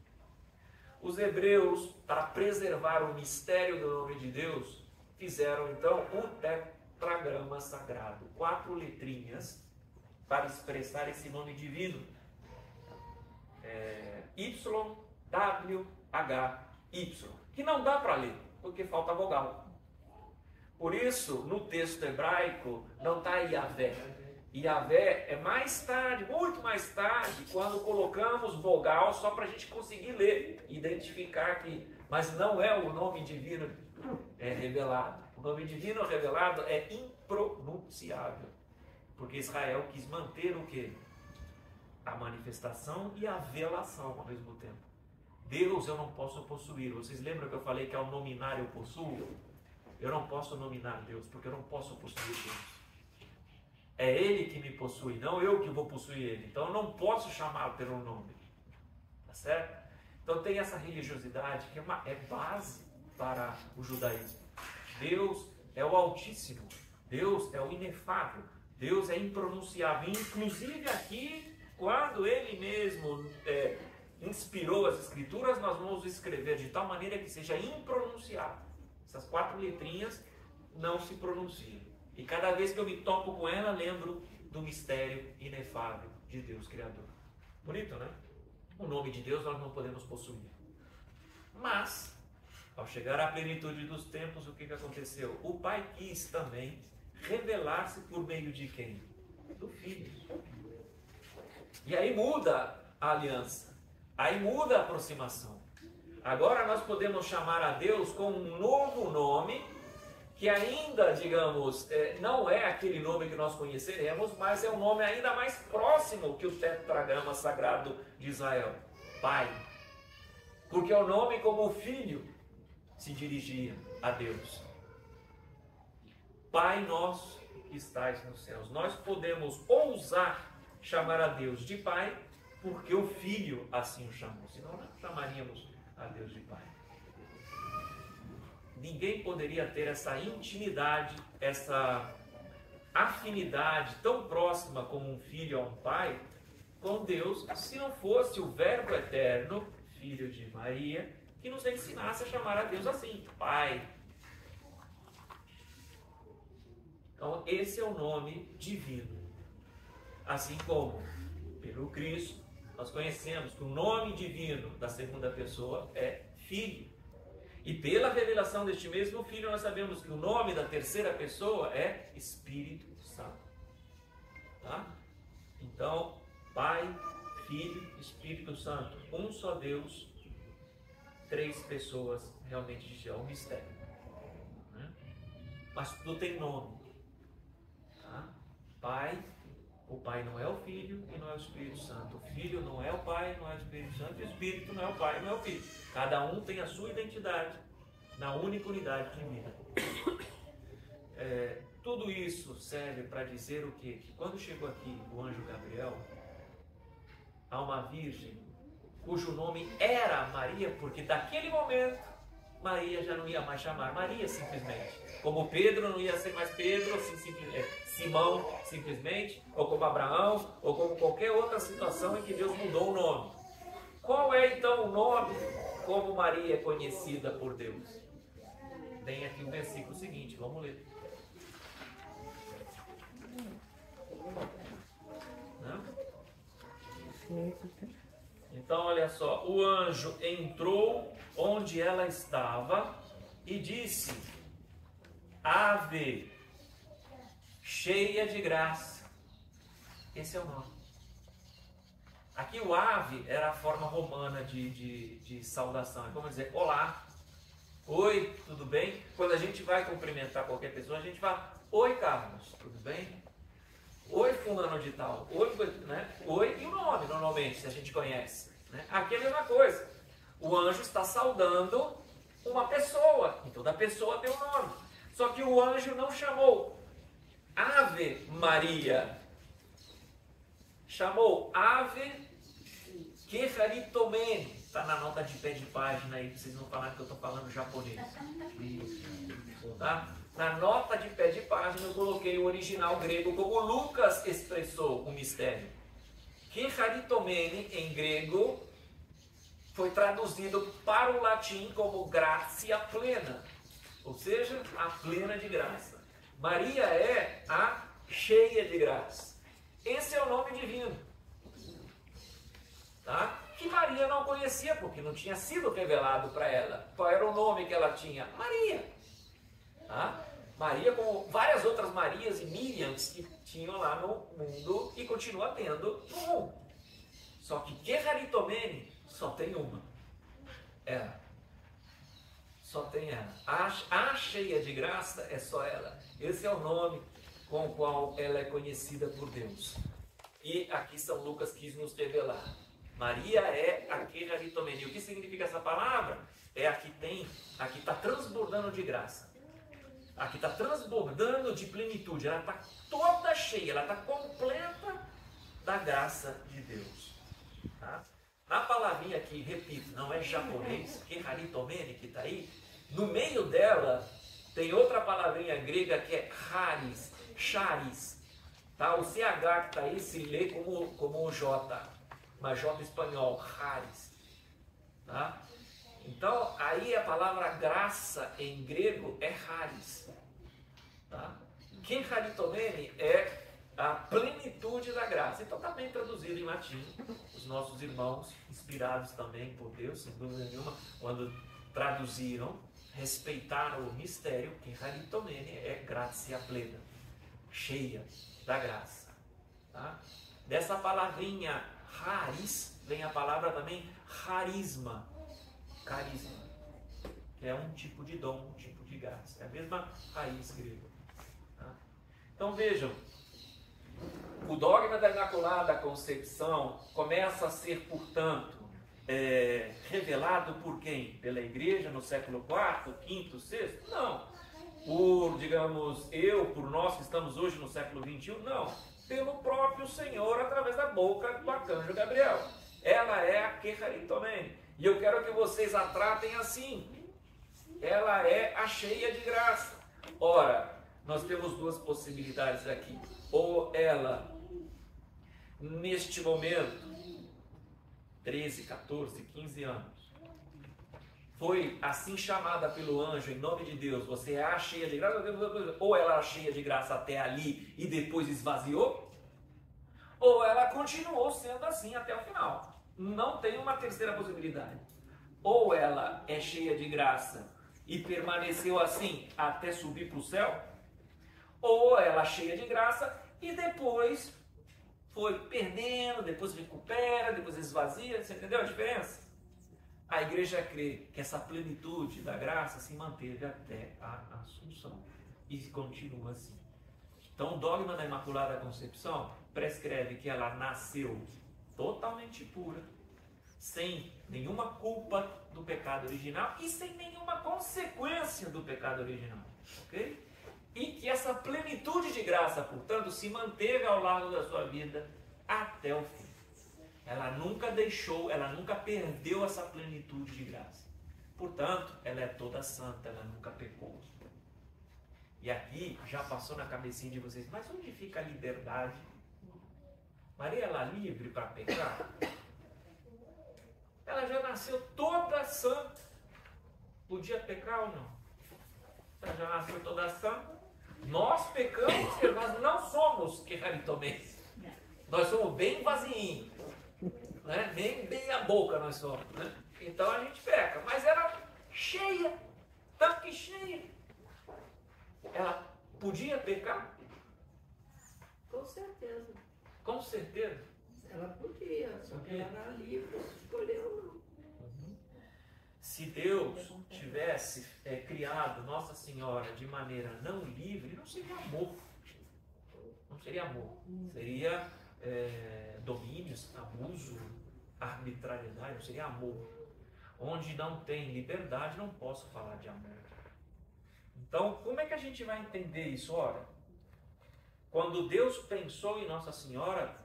A: Os hebreus, para preservar o mistério do nome de Deus, fizeram então o tetragrama sagrado, quatro letrinhas para expressar esse nome divino. É, y, W, H, Y, que não dá para ler, porque falta vogal. Por isso, no texto hebraico, não está Yahvé. Yahvé é mais tarde, muito mais tarde, quando colocamos vogal só para a gente conseguir ler, identificar que, mas não é o nome divino é revelado. Nome divino revelado é impronunciável, porque Israel quis manter o que? A manifestação e a velação ao mesmo tempo. Deus eu não posso possuir. Vocês lembram que eu falei que ao nominar eu possuo? Eu não posso nominar Deus, porque eu não posso possuir Deus. É Ele que me possui, não eu que vou possuir Ele. Então eu não posso chamá-lo pelo nome. Tá certo? Então tem essa religiosidade que é, uma, é base para o judaísmo. Deus é o Altíssimo. Deus é o inefável. Deus é impronunciável. Inclusive aqui, quando Ele mesmo é, inspirou as Escrituras, nós vamos escrever de tal maneira que seja impronunciável. Essas quatro letrinhas não se pronunciam. E cada vez que eu me toco com ela, lembro do mistério inefável de Deus Criador. Bonito, né? O nome de Deus nós não podemos possuir. Mas, ao chegar à plenitude dos tempos, o que, que aconteceu? O Pai quis também revelar-se por meio de quem? Do Filho. E aí muda a aliança. Aí muda a aproximação. Agora nós podemos chamar a Deus com um novo nome que ainda, digamos, é, não é aquele nome que nós conheceremos, mas é um nome ainda mais próximo que o tetragrama sagrado de Israel, Pai. Porque é o nome como o filho se dirigia a Deus. Pai nosso que estais nos céus. Nós podemos ousar chamar a Deus de Pai, porque o Filho assim o chamou. Senão não chamaríamos a Deus de Pai ninguém poderia ter essa intimidade, essa afinidade tão próxima como um filho a um pai com Deus, se não fosse o Verbo eterno, filho de Maria, que nos ensinasse a chamar a Deus assim, Pai. Então, esse é o nome divino. Assim como, pelo Cristo, nós conhecemos que o nome divino da segunda pessoa é Filho. E pela revelação deste mesmo Filho, nós sabemos que o nome da terceira pessoa é Espírito Santo. Tá? Então, Pai, Filho, Espírito Santo, um só Deus, três pessoas, realmente é um mistério. Né? Mas tudo tem nome. Tá? Pai, o Pai não é o Filho e não é o Espírito Santo. O Filho não é o Pai, não é o Espírito Santo. E o Espírito não é o Pai, não é o Filho. Cada um tem a sua identidade na única unidade divina. É, tudo isso serve para dizer o quê? Que quando chegou aqui o anjo Gabriel, a uma virgem cujo nome era Maria, porque daquele momento Maria já não ia mais chamar Maria simplesmente. Como Pedro não ia ser mais Pedro, assim, simplesmente, é, Simão simplesmente, ou como Abraão, ou como qualquer outra situação em que Deus mudou o nome. Qual é então o nome como Maria é conhecida por Deus? Vem aqui o versículo seguinte, vamos ler. Então, olha só: o anjo entrou onde ela estava e disse: Ave, cheia de graça. Esse é o nome. Aqui o ave era a forma romana de, de, de saudação. É como dizer olá. Oi, tudo bem? Quando a gente vai cumprimentar qualquer pessoa, a gente fala Oi, Carlos, tudo bem? Oi, fulano de tal. Oi, né? Oi e o nome, normalmente, se a gente conhece. Né? Aqui é a mesma coisa. O anjo está saudando uma pessoa. Então, da pessoa tem um nome. Só que o anjo não chamou Ave Maria. Chamou Ave Kefaritomene. Está na nota de pé de página aí, para vocês não falarem que eu estou falando japonês. Tá? Na nota de pé de página eu coloquei o original grego como Lucas expressou o mistério. Kecharitomene em grego foi traduzido para o latim como gracia plena, ou seja, a plena de graça. Maria é a cheia de graça. Esse é o nome divino. Tá? que Maria não conhecia, porque não tinha sido revelado para ela. Qual era o nome que ela tinha? Maria. Tá? Maria, como várias outras Marias e Miriams que tinham lá no mundo e continua tendo no mundo. Só que Geraritomene só tem uma. Ela. Só tem ela. A, a cheia de graça é só ela. Esse é o nome com o qual ela é conhecida por Deus. E aqui São Lucas quis nos revelar. Maria é a E O que significa essa palavra? É a que tem, a que está transbordando de graça. Aqui está transbordando de plenitude, ela está toda cheia, ela está completa da graça de Deus. Tá? A palavrinha aqui, repito, não é japonês, que haritomene que está aí, no meio dela tem outra palavrinha grega que é haris, charis. Tá? O CH que está aí se lê como, como o J, mas J espanhol, haris. Tá? Então, aí a palavra graça em grego é haris. Tá? Quem haritomene é a plenitude da graça. Então está bem traduzido em latim. Os nossos irmãos, inspirados também por Deus, sem dúvida nenhuma, quando traduziram, respeitaram o mistério, que haritomene é graça plena, cheia da graça. Tá? Dessa palavrinha haris vem a palavra também harisma, carisma, que é um tipo de dom, um tipo de graça. É a mesma raiz grega. Tá? Então vejam, o dogma da Imaculada Concepção começa a ser, portanto, é, revelado por quem? Pela Igreja no século IV, V, VI? Não. Por, digamos, eu, por nós que estamos hoje no século XXI? Não. Pelo próprio Senhor através da boca do arcanjo Gabriel. Ela é a Quejaritomen. E eu quero que vocês a tratem assim. Ela é a cheia de graça. Ora, nós temos duas possibilidades aqui. Ou ela, neste momento, 13, 14, 15 anos, foi assim chamada pelo anjo em nome de Deus, você é a cheia de graça, ou ela é cheia de graça até ali e depois esvaziou, ou ela continuou sendo assim até o final. Não tem uma terceira possibilidade. Ou ela é cheia de graça e permaneceu assim até subir para o céu, ou ela é cheia de graça e depois foi perdendo, depois recupera, depois esvazia. Você entendeu a diferença? A igreja crê que essa plenitude da graça se manteve até a Assunção e continua assim. Então, o dogma da Imaculada Concepção prescreve que ela nasceu totalmente pura, sem nenhuma culpa do pecado original e sem nenhuma consequência do pecado original. Ok? E que essa plenitude de graça, portanto, se manteve ao longo da sua vida até o fim. Ela nunca deixou, ela nunca perdeu essa plenitude de graça. Portanto, ela é toda santa, ela nunca pecou. E aqui já passou na cabecinha de vocês, mas onde fica a liberdade Maria ela livre para pecar? Ela já nasceu toda santa. Podia pecar ou não? Ela já nasceu toda santa. Nós pecamos porque nós não somos queraritomenses. Nós somos bem vaziinhos. Né? Nem bem a boca nós somos. Né? Então a gente peca. Mas era cheia. Tanque cheia. Ela podia pecar?
D: Com certeza.
A: Com certeza.
D: Ela podia, só que ela era livre, escolheu não. Uhum.
A: Se Deus tivesse é, criado Nossa Senhora de maneira não livre, não seria amor. Não seria amor. Seria é, domínios, abuso, arbitrariedade, não seria amor. Onde não tem liberdade, não posso falar de amor. Então, como é que a gente vai entender isso? Ora, quando Deus pensou em Nossa Senhora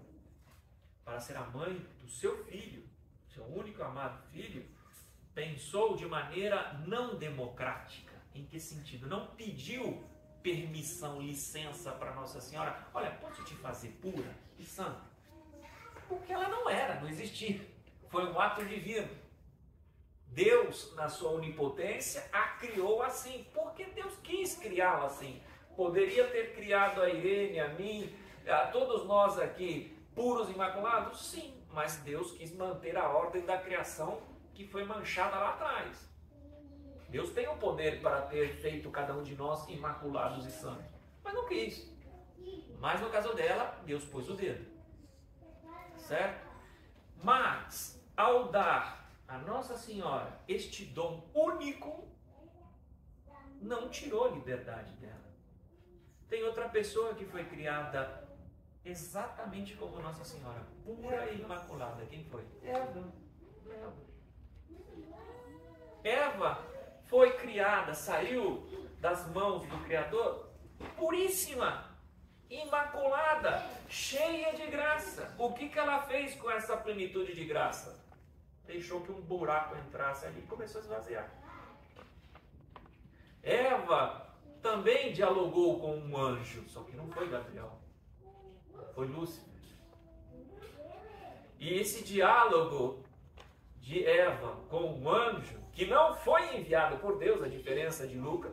A: para ser a mãe do seu filho, seu único amado filho, pensou de maneira não democrática. Em que sentido? Não pediu permissão, licença para Nossa Senhora. Olha, posso te fazer pura e santa? Porque ela não era, não existia. Foi um ato divino. Deus, na sua onipotência, a criou assim, porque Deus quis criá-la assim. Poderia ter criado a Irene, a mim, a todos nós aqui, puros e imaculados? Sim, mas Deus quis manter a ordem da criação que foi manchada lá atrás. Deus tem o poder para ter feito cada um de nós imaculados e santos, mas não quis. Mas no caso dela, Deus pôs o dedo. Certo? Mas, ao dar a Nossa Senhora este dom único, não tirou liberdade. Tem outra pessoa que foi criada exatamente como Nossa Senhora, pura e imaculada. Quem foi?
D: Eva.
A: Eva. Foi criada, saiu das mãos do Criador, puríssima, imaculada, cheia de graça. O que, que ela fez com essa plenitude de graça? Deixou que um buraco entrasse ali e começou a esvaziar. Eva também dialogou com um anjo, só que não foi Gabriel, foi Lúcifer. E esse diálogo de Eva com um anjo, que não foi enviado por Deus, a diferença de Lucas,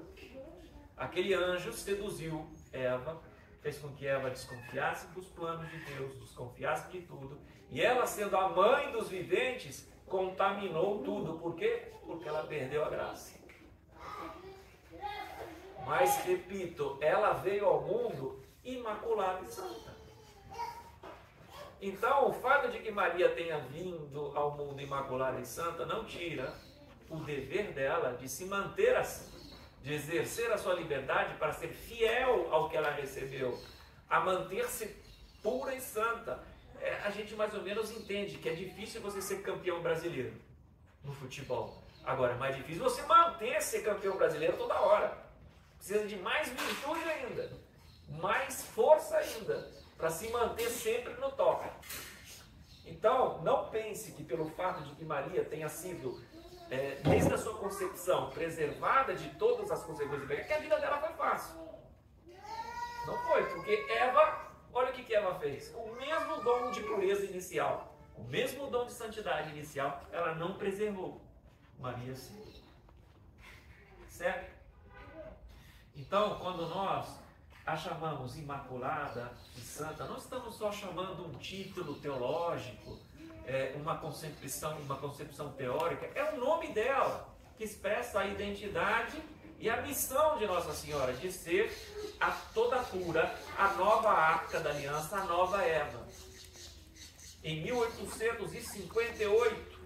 A: aquele anjo seduziu Eva, fez com que Eva desconfiasse dos planos de Deus, desconfiasse de tudo, e ela, sendo a mãe dos viventes, contaminou tudo. Por quê? Porque ela perdeu a graça. Mas, repito, ela veio ao mundo imaculada e santa. Então, o fato de que Maria tenha vindo ao mundo imaculada e santa não tira o dever dela de se manter assim, de exercer a sua liberdade para ser fiel ao que ela recebeu, a manter-se pura e santa. É, a gente mais ou menos entende que é difícil você ser campeão brasileiro no futebol. Agora, é mais difícil você manter ser campeão brasileiro toda hora. Precisa de mais virtude ainda, mais força ainda, para se manter sempre no top. Então, não pense que pelo fato de que Maria tenha sido, é, desde a sua concepção, preservada de todas as consequências que a vida dela foi fácil. Não foi, porque Eva, olha o que, que Eva fez. O mesmo dom de pureza inicial, o mesmo dom de santidade inicial, ela não preservou. Maria sim. Certo? Então, quando nós a chamamos imaculada e santa, não estamos só chamando um título teológico, é, uma concepção, uma concepção teórica, é o nome dela que expressa a identidade e a missão de Nossa Senhora de ser a toda pura, a nova arca da aliança, a nova Eva. Em 1858,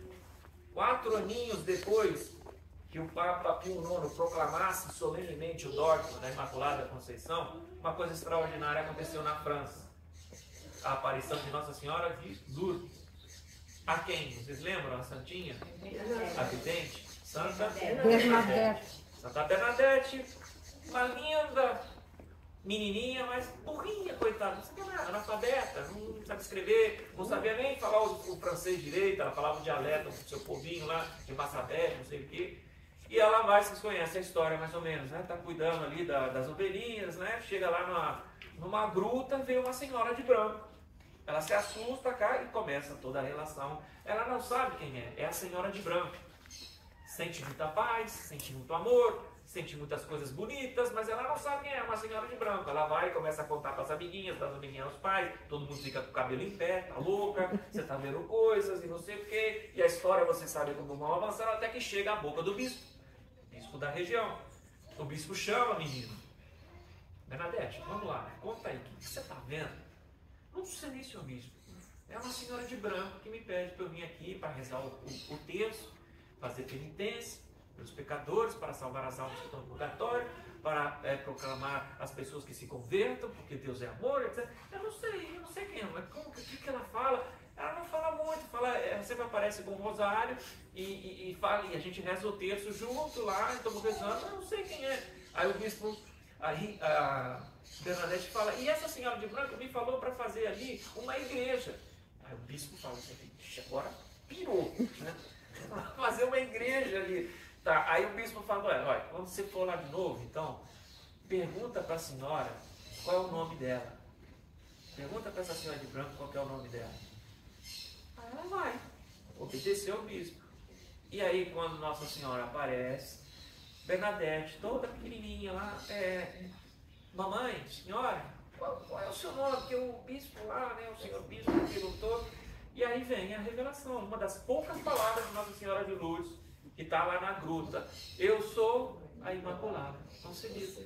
A: quatro aninhos depois que o Papa Pio IX proclamasse solenemente o dogma da Imaculada Conceição, uma coisa extraordinária aconteceu na França. A aparição de Nossa Senhora de Lourdes. A quem? Vocês lembram? A Santinha? A vidente? Santa
B: Bernadette.
A: Santa Bernadette, uma linda menininha, mas burrinha, coitada, não sabia nada, analfabeta, não sabe escrever, não sabia nem falar o, o francês direito, ela falava o dialeto do seu povinho lá, de Massabé, não sei o quê. E ela vai, vocês conhecem a história mais ou menos, né? Tá cuidando ali da, das ovelhinhas, né? Chega lá numa, numa gruta, vê uma senhora de branco. Ela se assusta cá e começa toda a relação. Ela não sabe quem é, é a senhora de branco. Sente muita paz, sente muito amor, sente muitas coisas bonitas, mas ela não sabe quem é, uma senhora de branco. Ela vai e começa a contar para as amiguinhas, das amiguinhas aos pais, todo mundo fica com o cabelo em pé, tá louca, você tá vendo coisas e não sei o quê. E a história você sabe como vão avançar até que chega a boca do bispo bispo da região. O bispo chama a menina. Bernadette, vamos lá, conta aí, o que você está vendo? Não sei nem, senhor bispo. É uma senhora de branco que me pede para eu vir aqui para rezar o, o, o fazer penitência pelos pecadores, para salvar as almas que estão no purgatório, para é, proclamar as pessoas que se convertam, porque Deus é amor, etc. Eu não sei, eu não sei quem é, mas como, o que, que ela fala? Ela não fala muito, fala, ela sempre aparece com o rosário e, e, e, fala, e a gente reza o terço junto lá, estamos rezando, eu não sei quem é. Aí o bispo, aí a Bernadette fala, e essa senhora de branco me falou para fazer ali uma igreja. Aí o bispo fala agora pirou, né? fazer uma igreja ali. Tá, aí o bispo fala, olha, olha, quando você for lá de novo, então, pergunta para a senhora qual é o nome dela. Pergunta para essa senhora de branco qual é o nome dela. Ela vai, obedeceu ao bispo. E aí, quando Nossa Senhora aparece, Bernadette, toda pequenininha lá, é, mamãe, senhora, qual, qual, é o seu nome? Porque o bispo lá, né, o senhor bispo perguntou. E aí vem a revelação, uma das poucas palavras de Nossa Senhora de Luz, que está lá na gruta. Eu sou a Imaculada Concebida.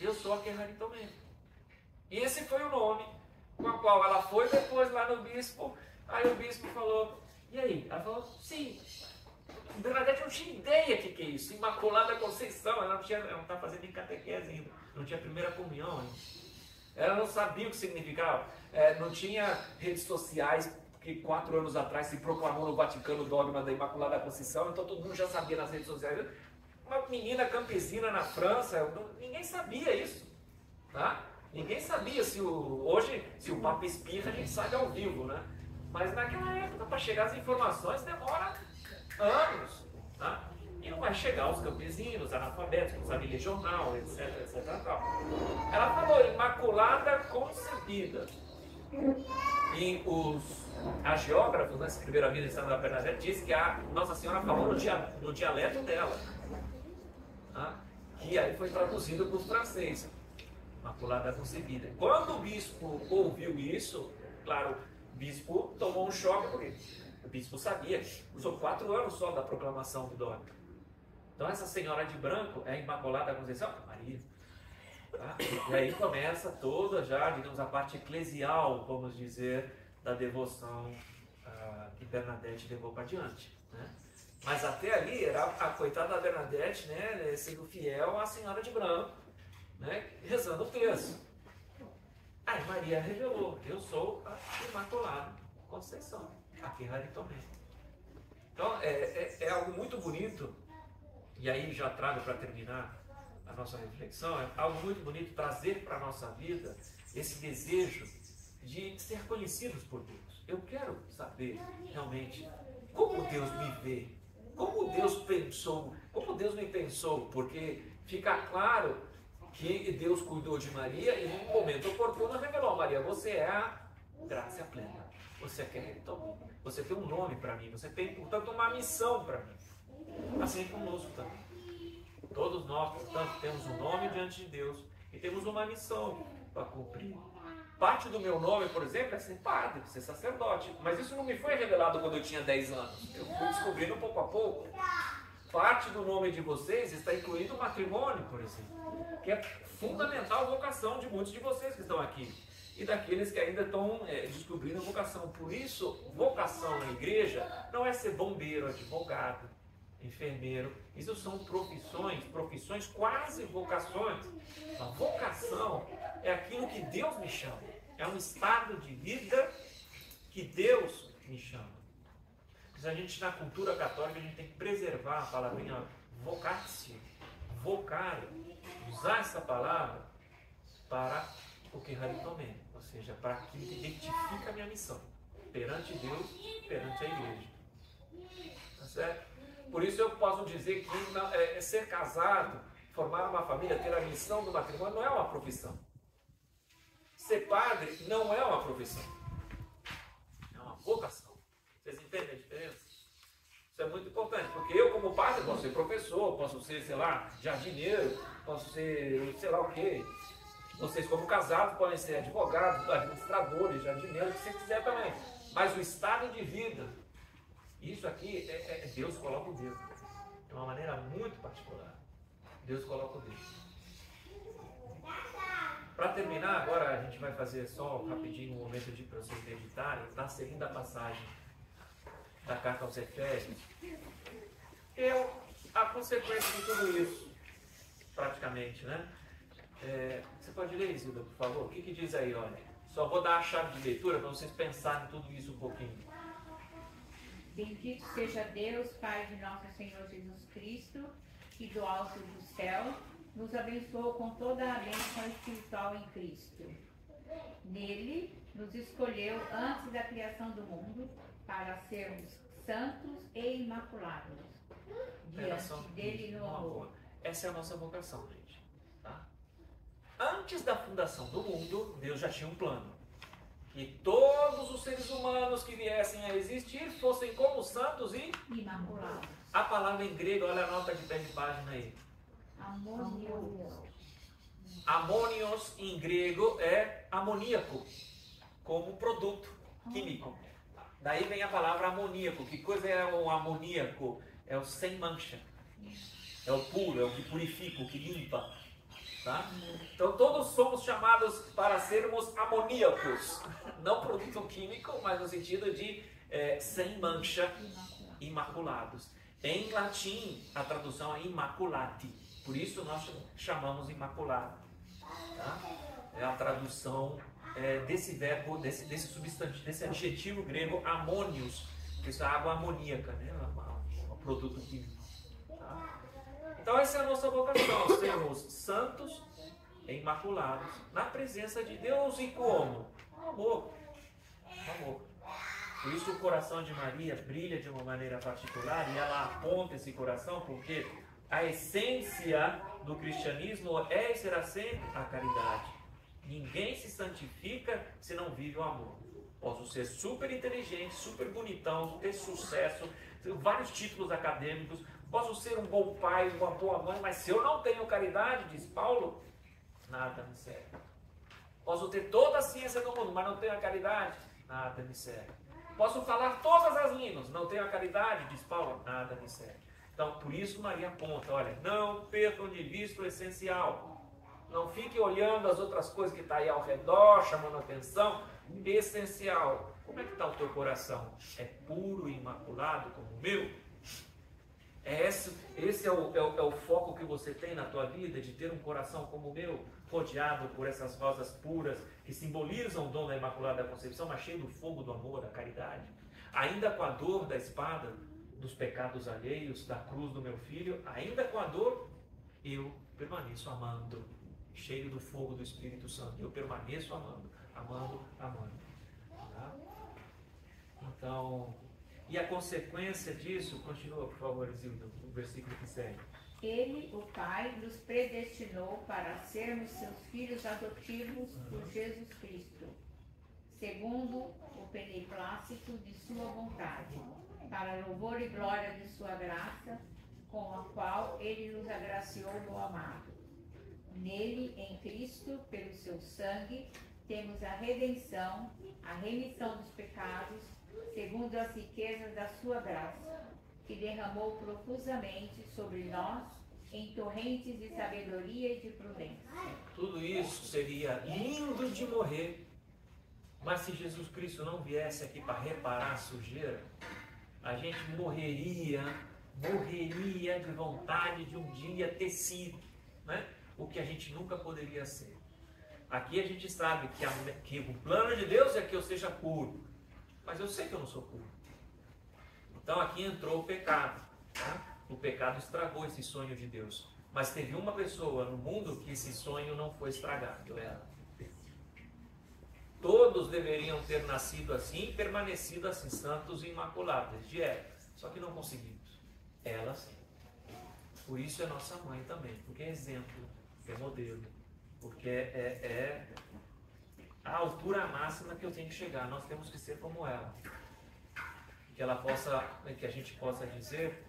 A: Eu sou a Queraritomé. E esse foi o nome com a qual ela foi depois lá no bispo. Aí o bispo falou, e aí? Ela falou, sim. Bernadette não tinha ideia o que, que é isso. Imaculada Conceição, ela não tinha, não está fazendo nem catequese ainda, não tinha primeira comunhão ainda. Ela não sabia o que significava. É, não tinha redes sociais, que quatro anos atrás se proclamou no Vaticano o dogma da Imaculada Conceição, então todo mundo já sabia nas redes sociais. uma menina campesina na França, ninguém sabia isso. Tá? Ninguém sabia se o. Hoje, se o Papa espirra, a gente sabe ao vivo, né? Mas naquela época, para chegar as informações, demora anos. Tá? E não vai chegar aos campesinos, analfabetos, que não sabem ler jornal, etc, etc. Tal. Ela falou, Imaculada concebida. E os agiógrafos, né, escreveram a vida de Santa Bernadette, diz que a Nossa Senhora falou no, dia, no dialeto dela. Tá? Que aí foi traduzido para os franceses. Imaculada concebida. Quando o bispo ouviu isso, claro, o bispo tomou um choque, porque o bispo sabia usou quatro anos só da proclamação do dogma. Então essa senhora de branco é a Imaculada Conceição Maria. Tá? E aí começa toda já, digamos, a parte eclesial, vamos dizer, da devoção uh, que Bernadette levou para diante. Né? Mas até ali era a coitada da Bernadette, né, sendo fiel à senhora de branco, né, rezando o texto. Aí Maria revelou: Eu sou a Imaculada Conceição, aqui em tomei. Então é, é, é algo muito bonito, e aí já trago para terminar a nossa reflexão, é algo muito bonito trazer para a nossa vida esse desejo de ser conhecidos por Deus. Eu quero saber realmente como Deus me vê, como Deus pensou, como Deus me pensou, porque fica claro que Deus cuidou de Maria e no momento oportuno revelou Maria, você é a graça plena. Você é? Então, você tem um nome para mim, você tem, portanto, uma missão para mim. Assim conosco também. Todos nós, portanto, temos um nome diante de Deus e temos uma missão para cumprir. Parte do meu nome, por exemplo, é ser padre, ser sacerdote. Mas isso não me foi revelado quando eu tinha 10 anos. Eu fui descobrindo pouco a pouco. Parte do nome de vocês está incluído o matrimônio, por exemplo, que é fundamental a vocação de muitos de vocês que estão aqui e daqueles que ainda estão é, descobrindo vocação. Por isso, vocação na igreja não é ser bombeiro, advogado, enfermeiro. Isso são profissões, profissões quase vocações. A vocação é aquilo que Deus me chama. É um estado de vida que Deus me chama. Mas a gente, na cultura católica, a gente tem que preservar a palavrinha vocatio, vocare, usar essa palavra para o que tomei, ou seja, para aquilo que identifica a minha missão perante Deus, perante a igreja. Tá certo? Por isso eu posso dizer que é, é ser casado, formar uma família, ter a missão do matrimônio não é uma profissão. Ser padre não é uma profissão. É uma vocação. Vocês entendem a diferença? Isso é muito importante, porque eu, como padre, posso ser professor, posso ser, sei lá, jardineiro, posso ser, sei lá o quê. Vocês, como casados, podem ser advogados, administradores, jardineiros, o que vocês quiserem também. Mas o estado de vida, isso aqui é, é, é Deus coloca o dedo. De uma maneira muito particular. Deus coloca o dedo. Para terminar, agora a gente vai fazer só rapidinho um momento de para vocês meditarem na segunda passagem da carta aos Efésios. Eu, a consequência de tudo isso, praticamente, né? É, você pode ler, Isilda, por favor? O que, que diz aí, olha? Só vou dar a chave de leitura para vocês pensarem tudo isso um pouquinho.
E: Bendito seja Deus, Pai de nosso Senhor Jesus Cristo, que do alto do céu nos abençoou com toda a bênção espiritual em Cristo. Nele nos escolheu antes da criação do mundo para sermos santos e imaculados. Diante dele no amor.
A: Essa é a nossa vocação, gente. Tá? Antes da fundação do mundo, Deus já tinha um plano que todos os seres humanos que viessem a existir fossem como santos e
E: imaculados.
A: A palavra em grego, olha a nota de pé de página aí.
E: Amônios.
A: Amônios em grego é amoníaco, como produto químico. Daí vem a palavra amoníaco. Que coisa é o amoníaco? É o sem mancha. É o puro, é o que purifica, o que limpa. Tá? Então todos somos chamados para sermos amoníacos, não produto químico, mas no sentido de é, sem mancha, imaculados. Em latim, a tradução é imaculati, por isso nós chamamos imaculado. Tá? É a tradução é, desse verbo, desse, desse substantivo, desse adjetivo grego amônios, que é água amoníaca, né? um produto químico. Tá? Então essa é a nossa vocação, sermos santos e imaculados na presença de Deus e como? Amor. Amor. Por isso o coração de Maria brilha de uma maneira particular e ela aponta esse coração porque a essência do cristianismo é e será sempre a caridade. Ninguém se santifica se não vive o amor. Posso ser super inteligente, super bonitão, ter sucesso, ter vários títulos acadêmicos, posso ser um bom pai, uma boa mãe, mas se eu não tenho caridade, diz Paulo, nada me serve. Posso ter toda a ciência do mundo, mas não tenho a caridade, nada me serve. Posso falar todas as línguas, não tenho a caridade, diz Paulo, nada me serve. Então, por isso Maria aponta, olha, não percam de vista o essencial. Não fique olhando as outras coisas que estão tá aí ao redor, chamando atenção. Essencial. Como é que está o teu coração? É puro e imaculado como o meu? É esse, esse é, o, é, o, é o foco que você tem na tua vida, de ter um coração como o meu, rodeado por essas rosas puras, que simbolizam o dom da Imaculada Conceição, mas cheio do fogo do amor, da caridade. Ainda com a dor da espada, dos pecados alheios, da cruz do meu filho, ainda com a dor, eu permaneço amando cheio do fogo do Espírito Santo. Eu permaneço amando, amando, amando. Tá? Então, e a consequência disso, continua por favor, Zilda, o versículo que segue.
E: Ele, o Pai, nos predestinou para sermos seus filhos adotivos por Jesus Cristo, segundo o beneplácito de Sua vontade, para louvor e glória de Sua graça, com a qual Ele nos agraciou no amado Nele, em Cristo, pelo seu sangue, temos a redenção, a remissão dos pecados, segundo as riquezas da sua graça, que derramou profusamente sobre nós em torrentes de sabedoria e de prudência.
A: Tudo isso seria lindo de morrer, mas se Jesus Cristo não viesse aqui para reparar a sujeira, a gente morreria, morreria de vontade de um dia ter sido, né? O que a gente nunca poderia ser. Aqui a gente sabe que, a, que o plano de Deus é que eu seja puro, mas eu sei que eu não sou puro. Então aqui entrou o pecado. Tá? O pecado estragou esse sonho de Deus. Mas teve uma pessoa no mundo que esse sonho não foi estragado, ela. Todos deveriam ter nascido assim e permanecido assim, santos e imaculados, de época. Só que não conseguimos. Ela sim. Por isso é nossa mãe também, porque é exemplo é modelo, porque é, é, a altura máxima que eu tenho que chegar. Nós temos que ser como ela, que ela possa, que a gente possa dizer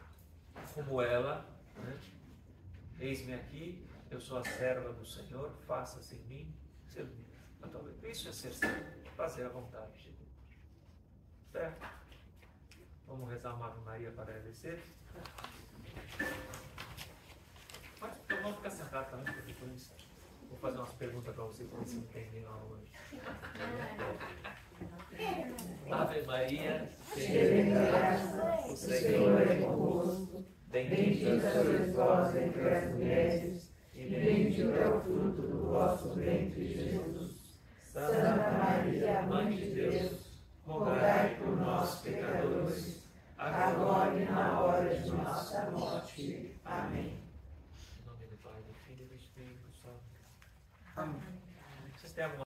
A: como ela, né? eis-me aqui, eu sou a serva do Senhor, faça-se em mim, então, isso é ser servo, fazer a vontade de Deus. Certo? Vamos rezar uma Maria para agradecer? Vamos ficar sentados também, porque depois vou fazer umas perguntas para vocês para vocês entenderem lá hoje. Ave Maria, cheia de graça, o Senhor é convosco. Bendita sois vós entre as mulheres, e bendito é o fruto do vosso ventre, Jesus. Santa Maria, Mãe de Deus, rogai por nós, pecadores, agora e na hora de nossa morte. Amém. Amém. Vocês têm alguma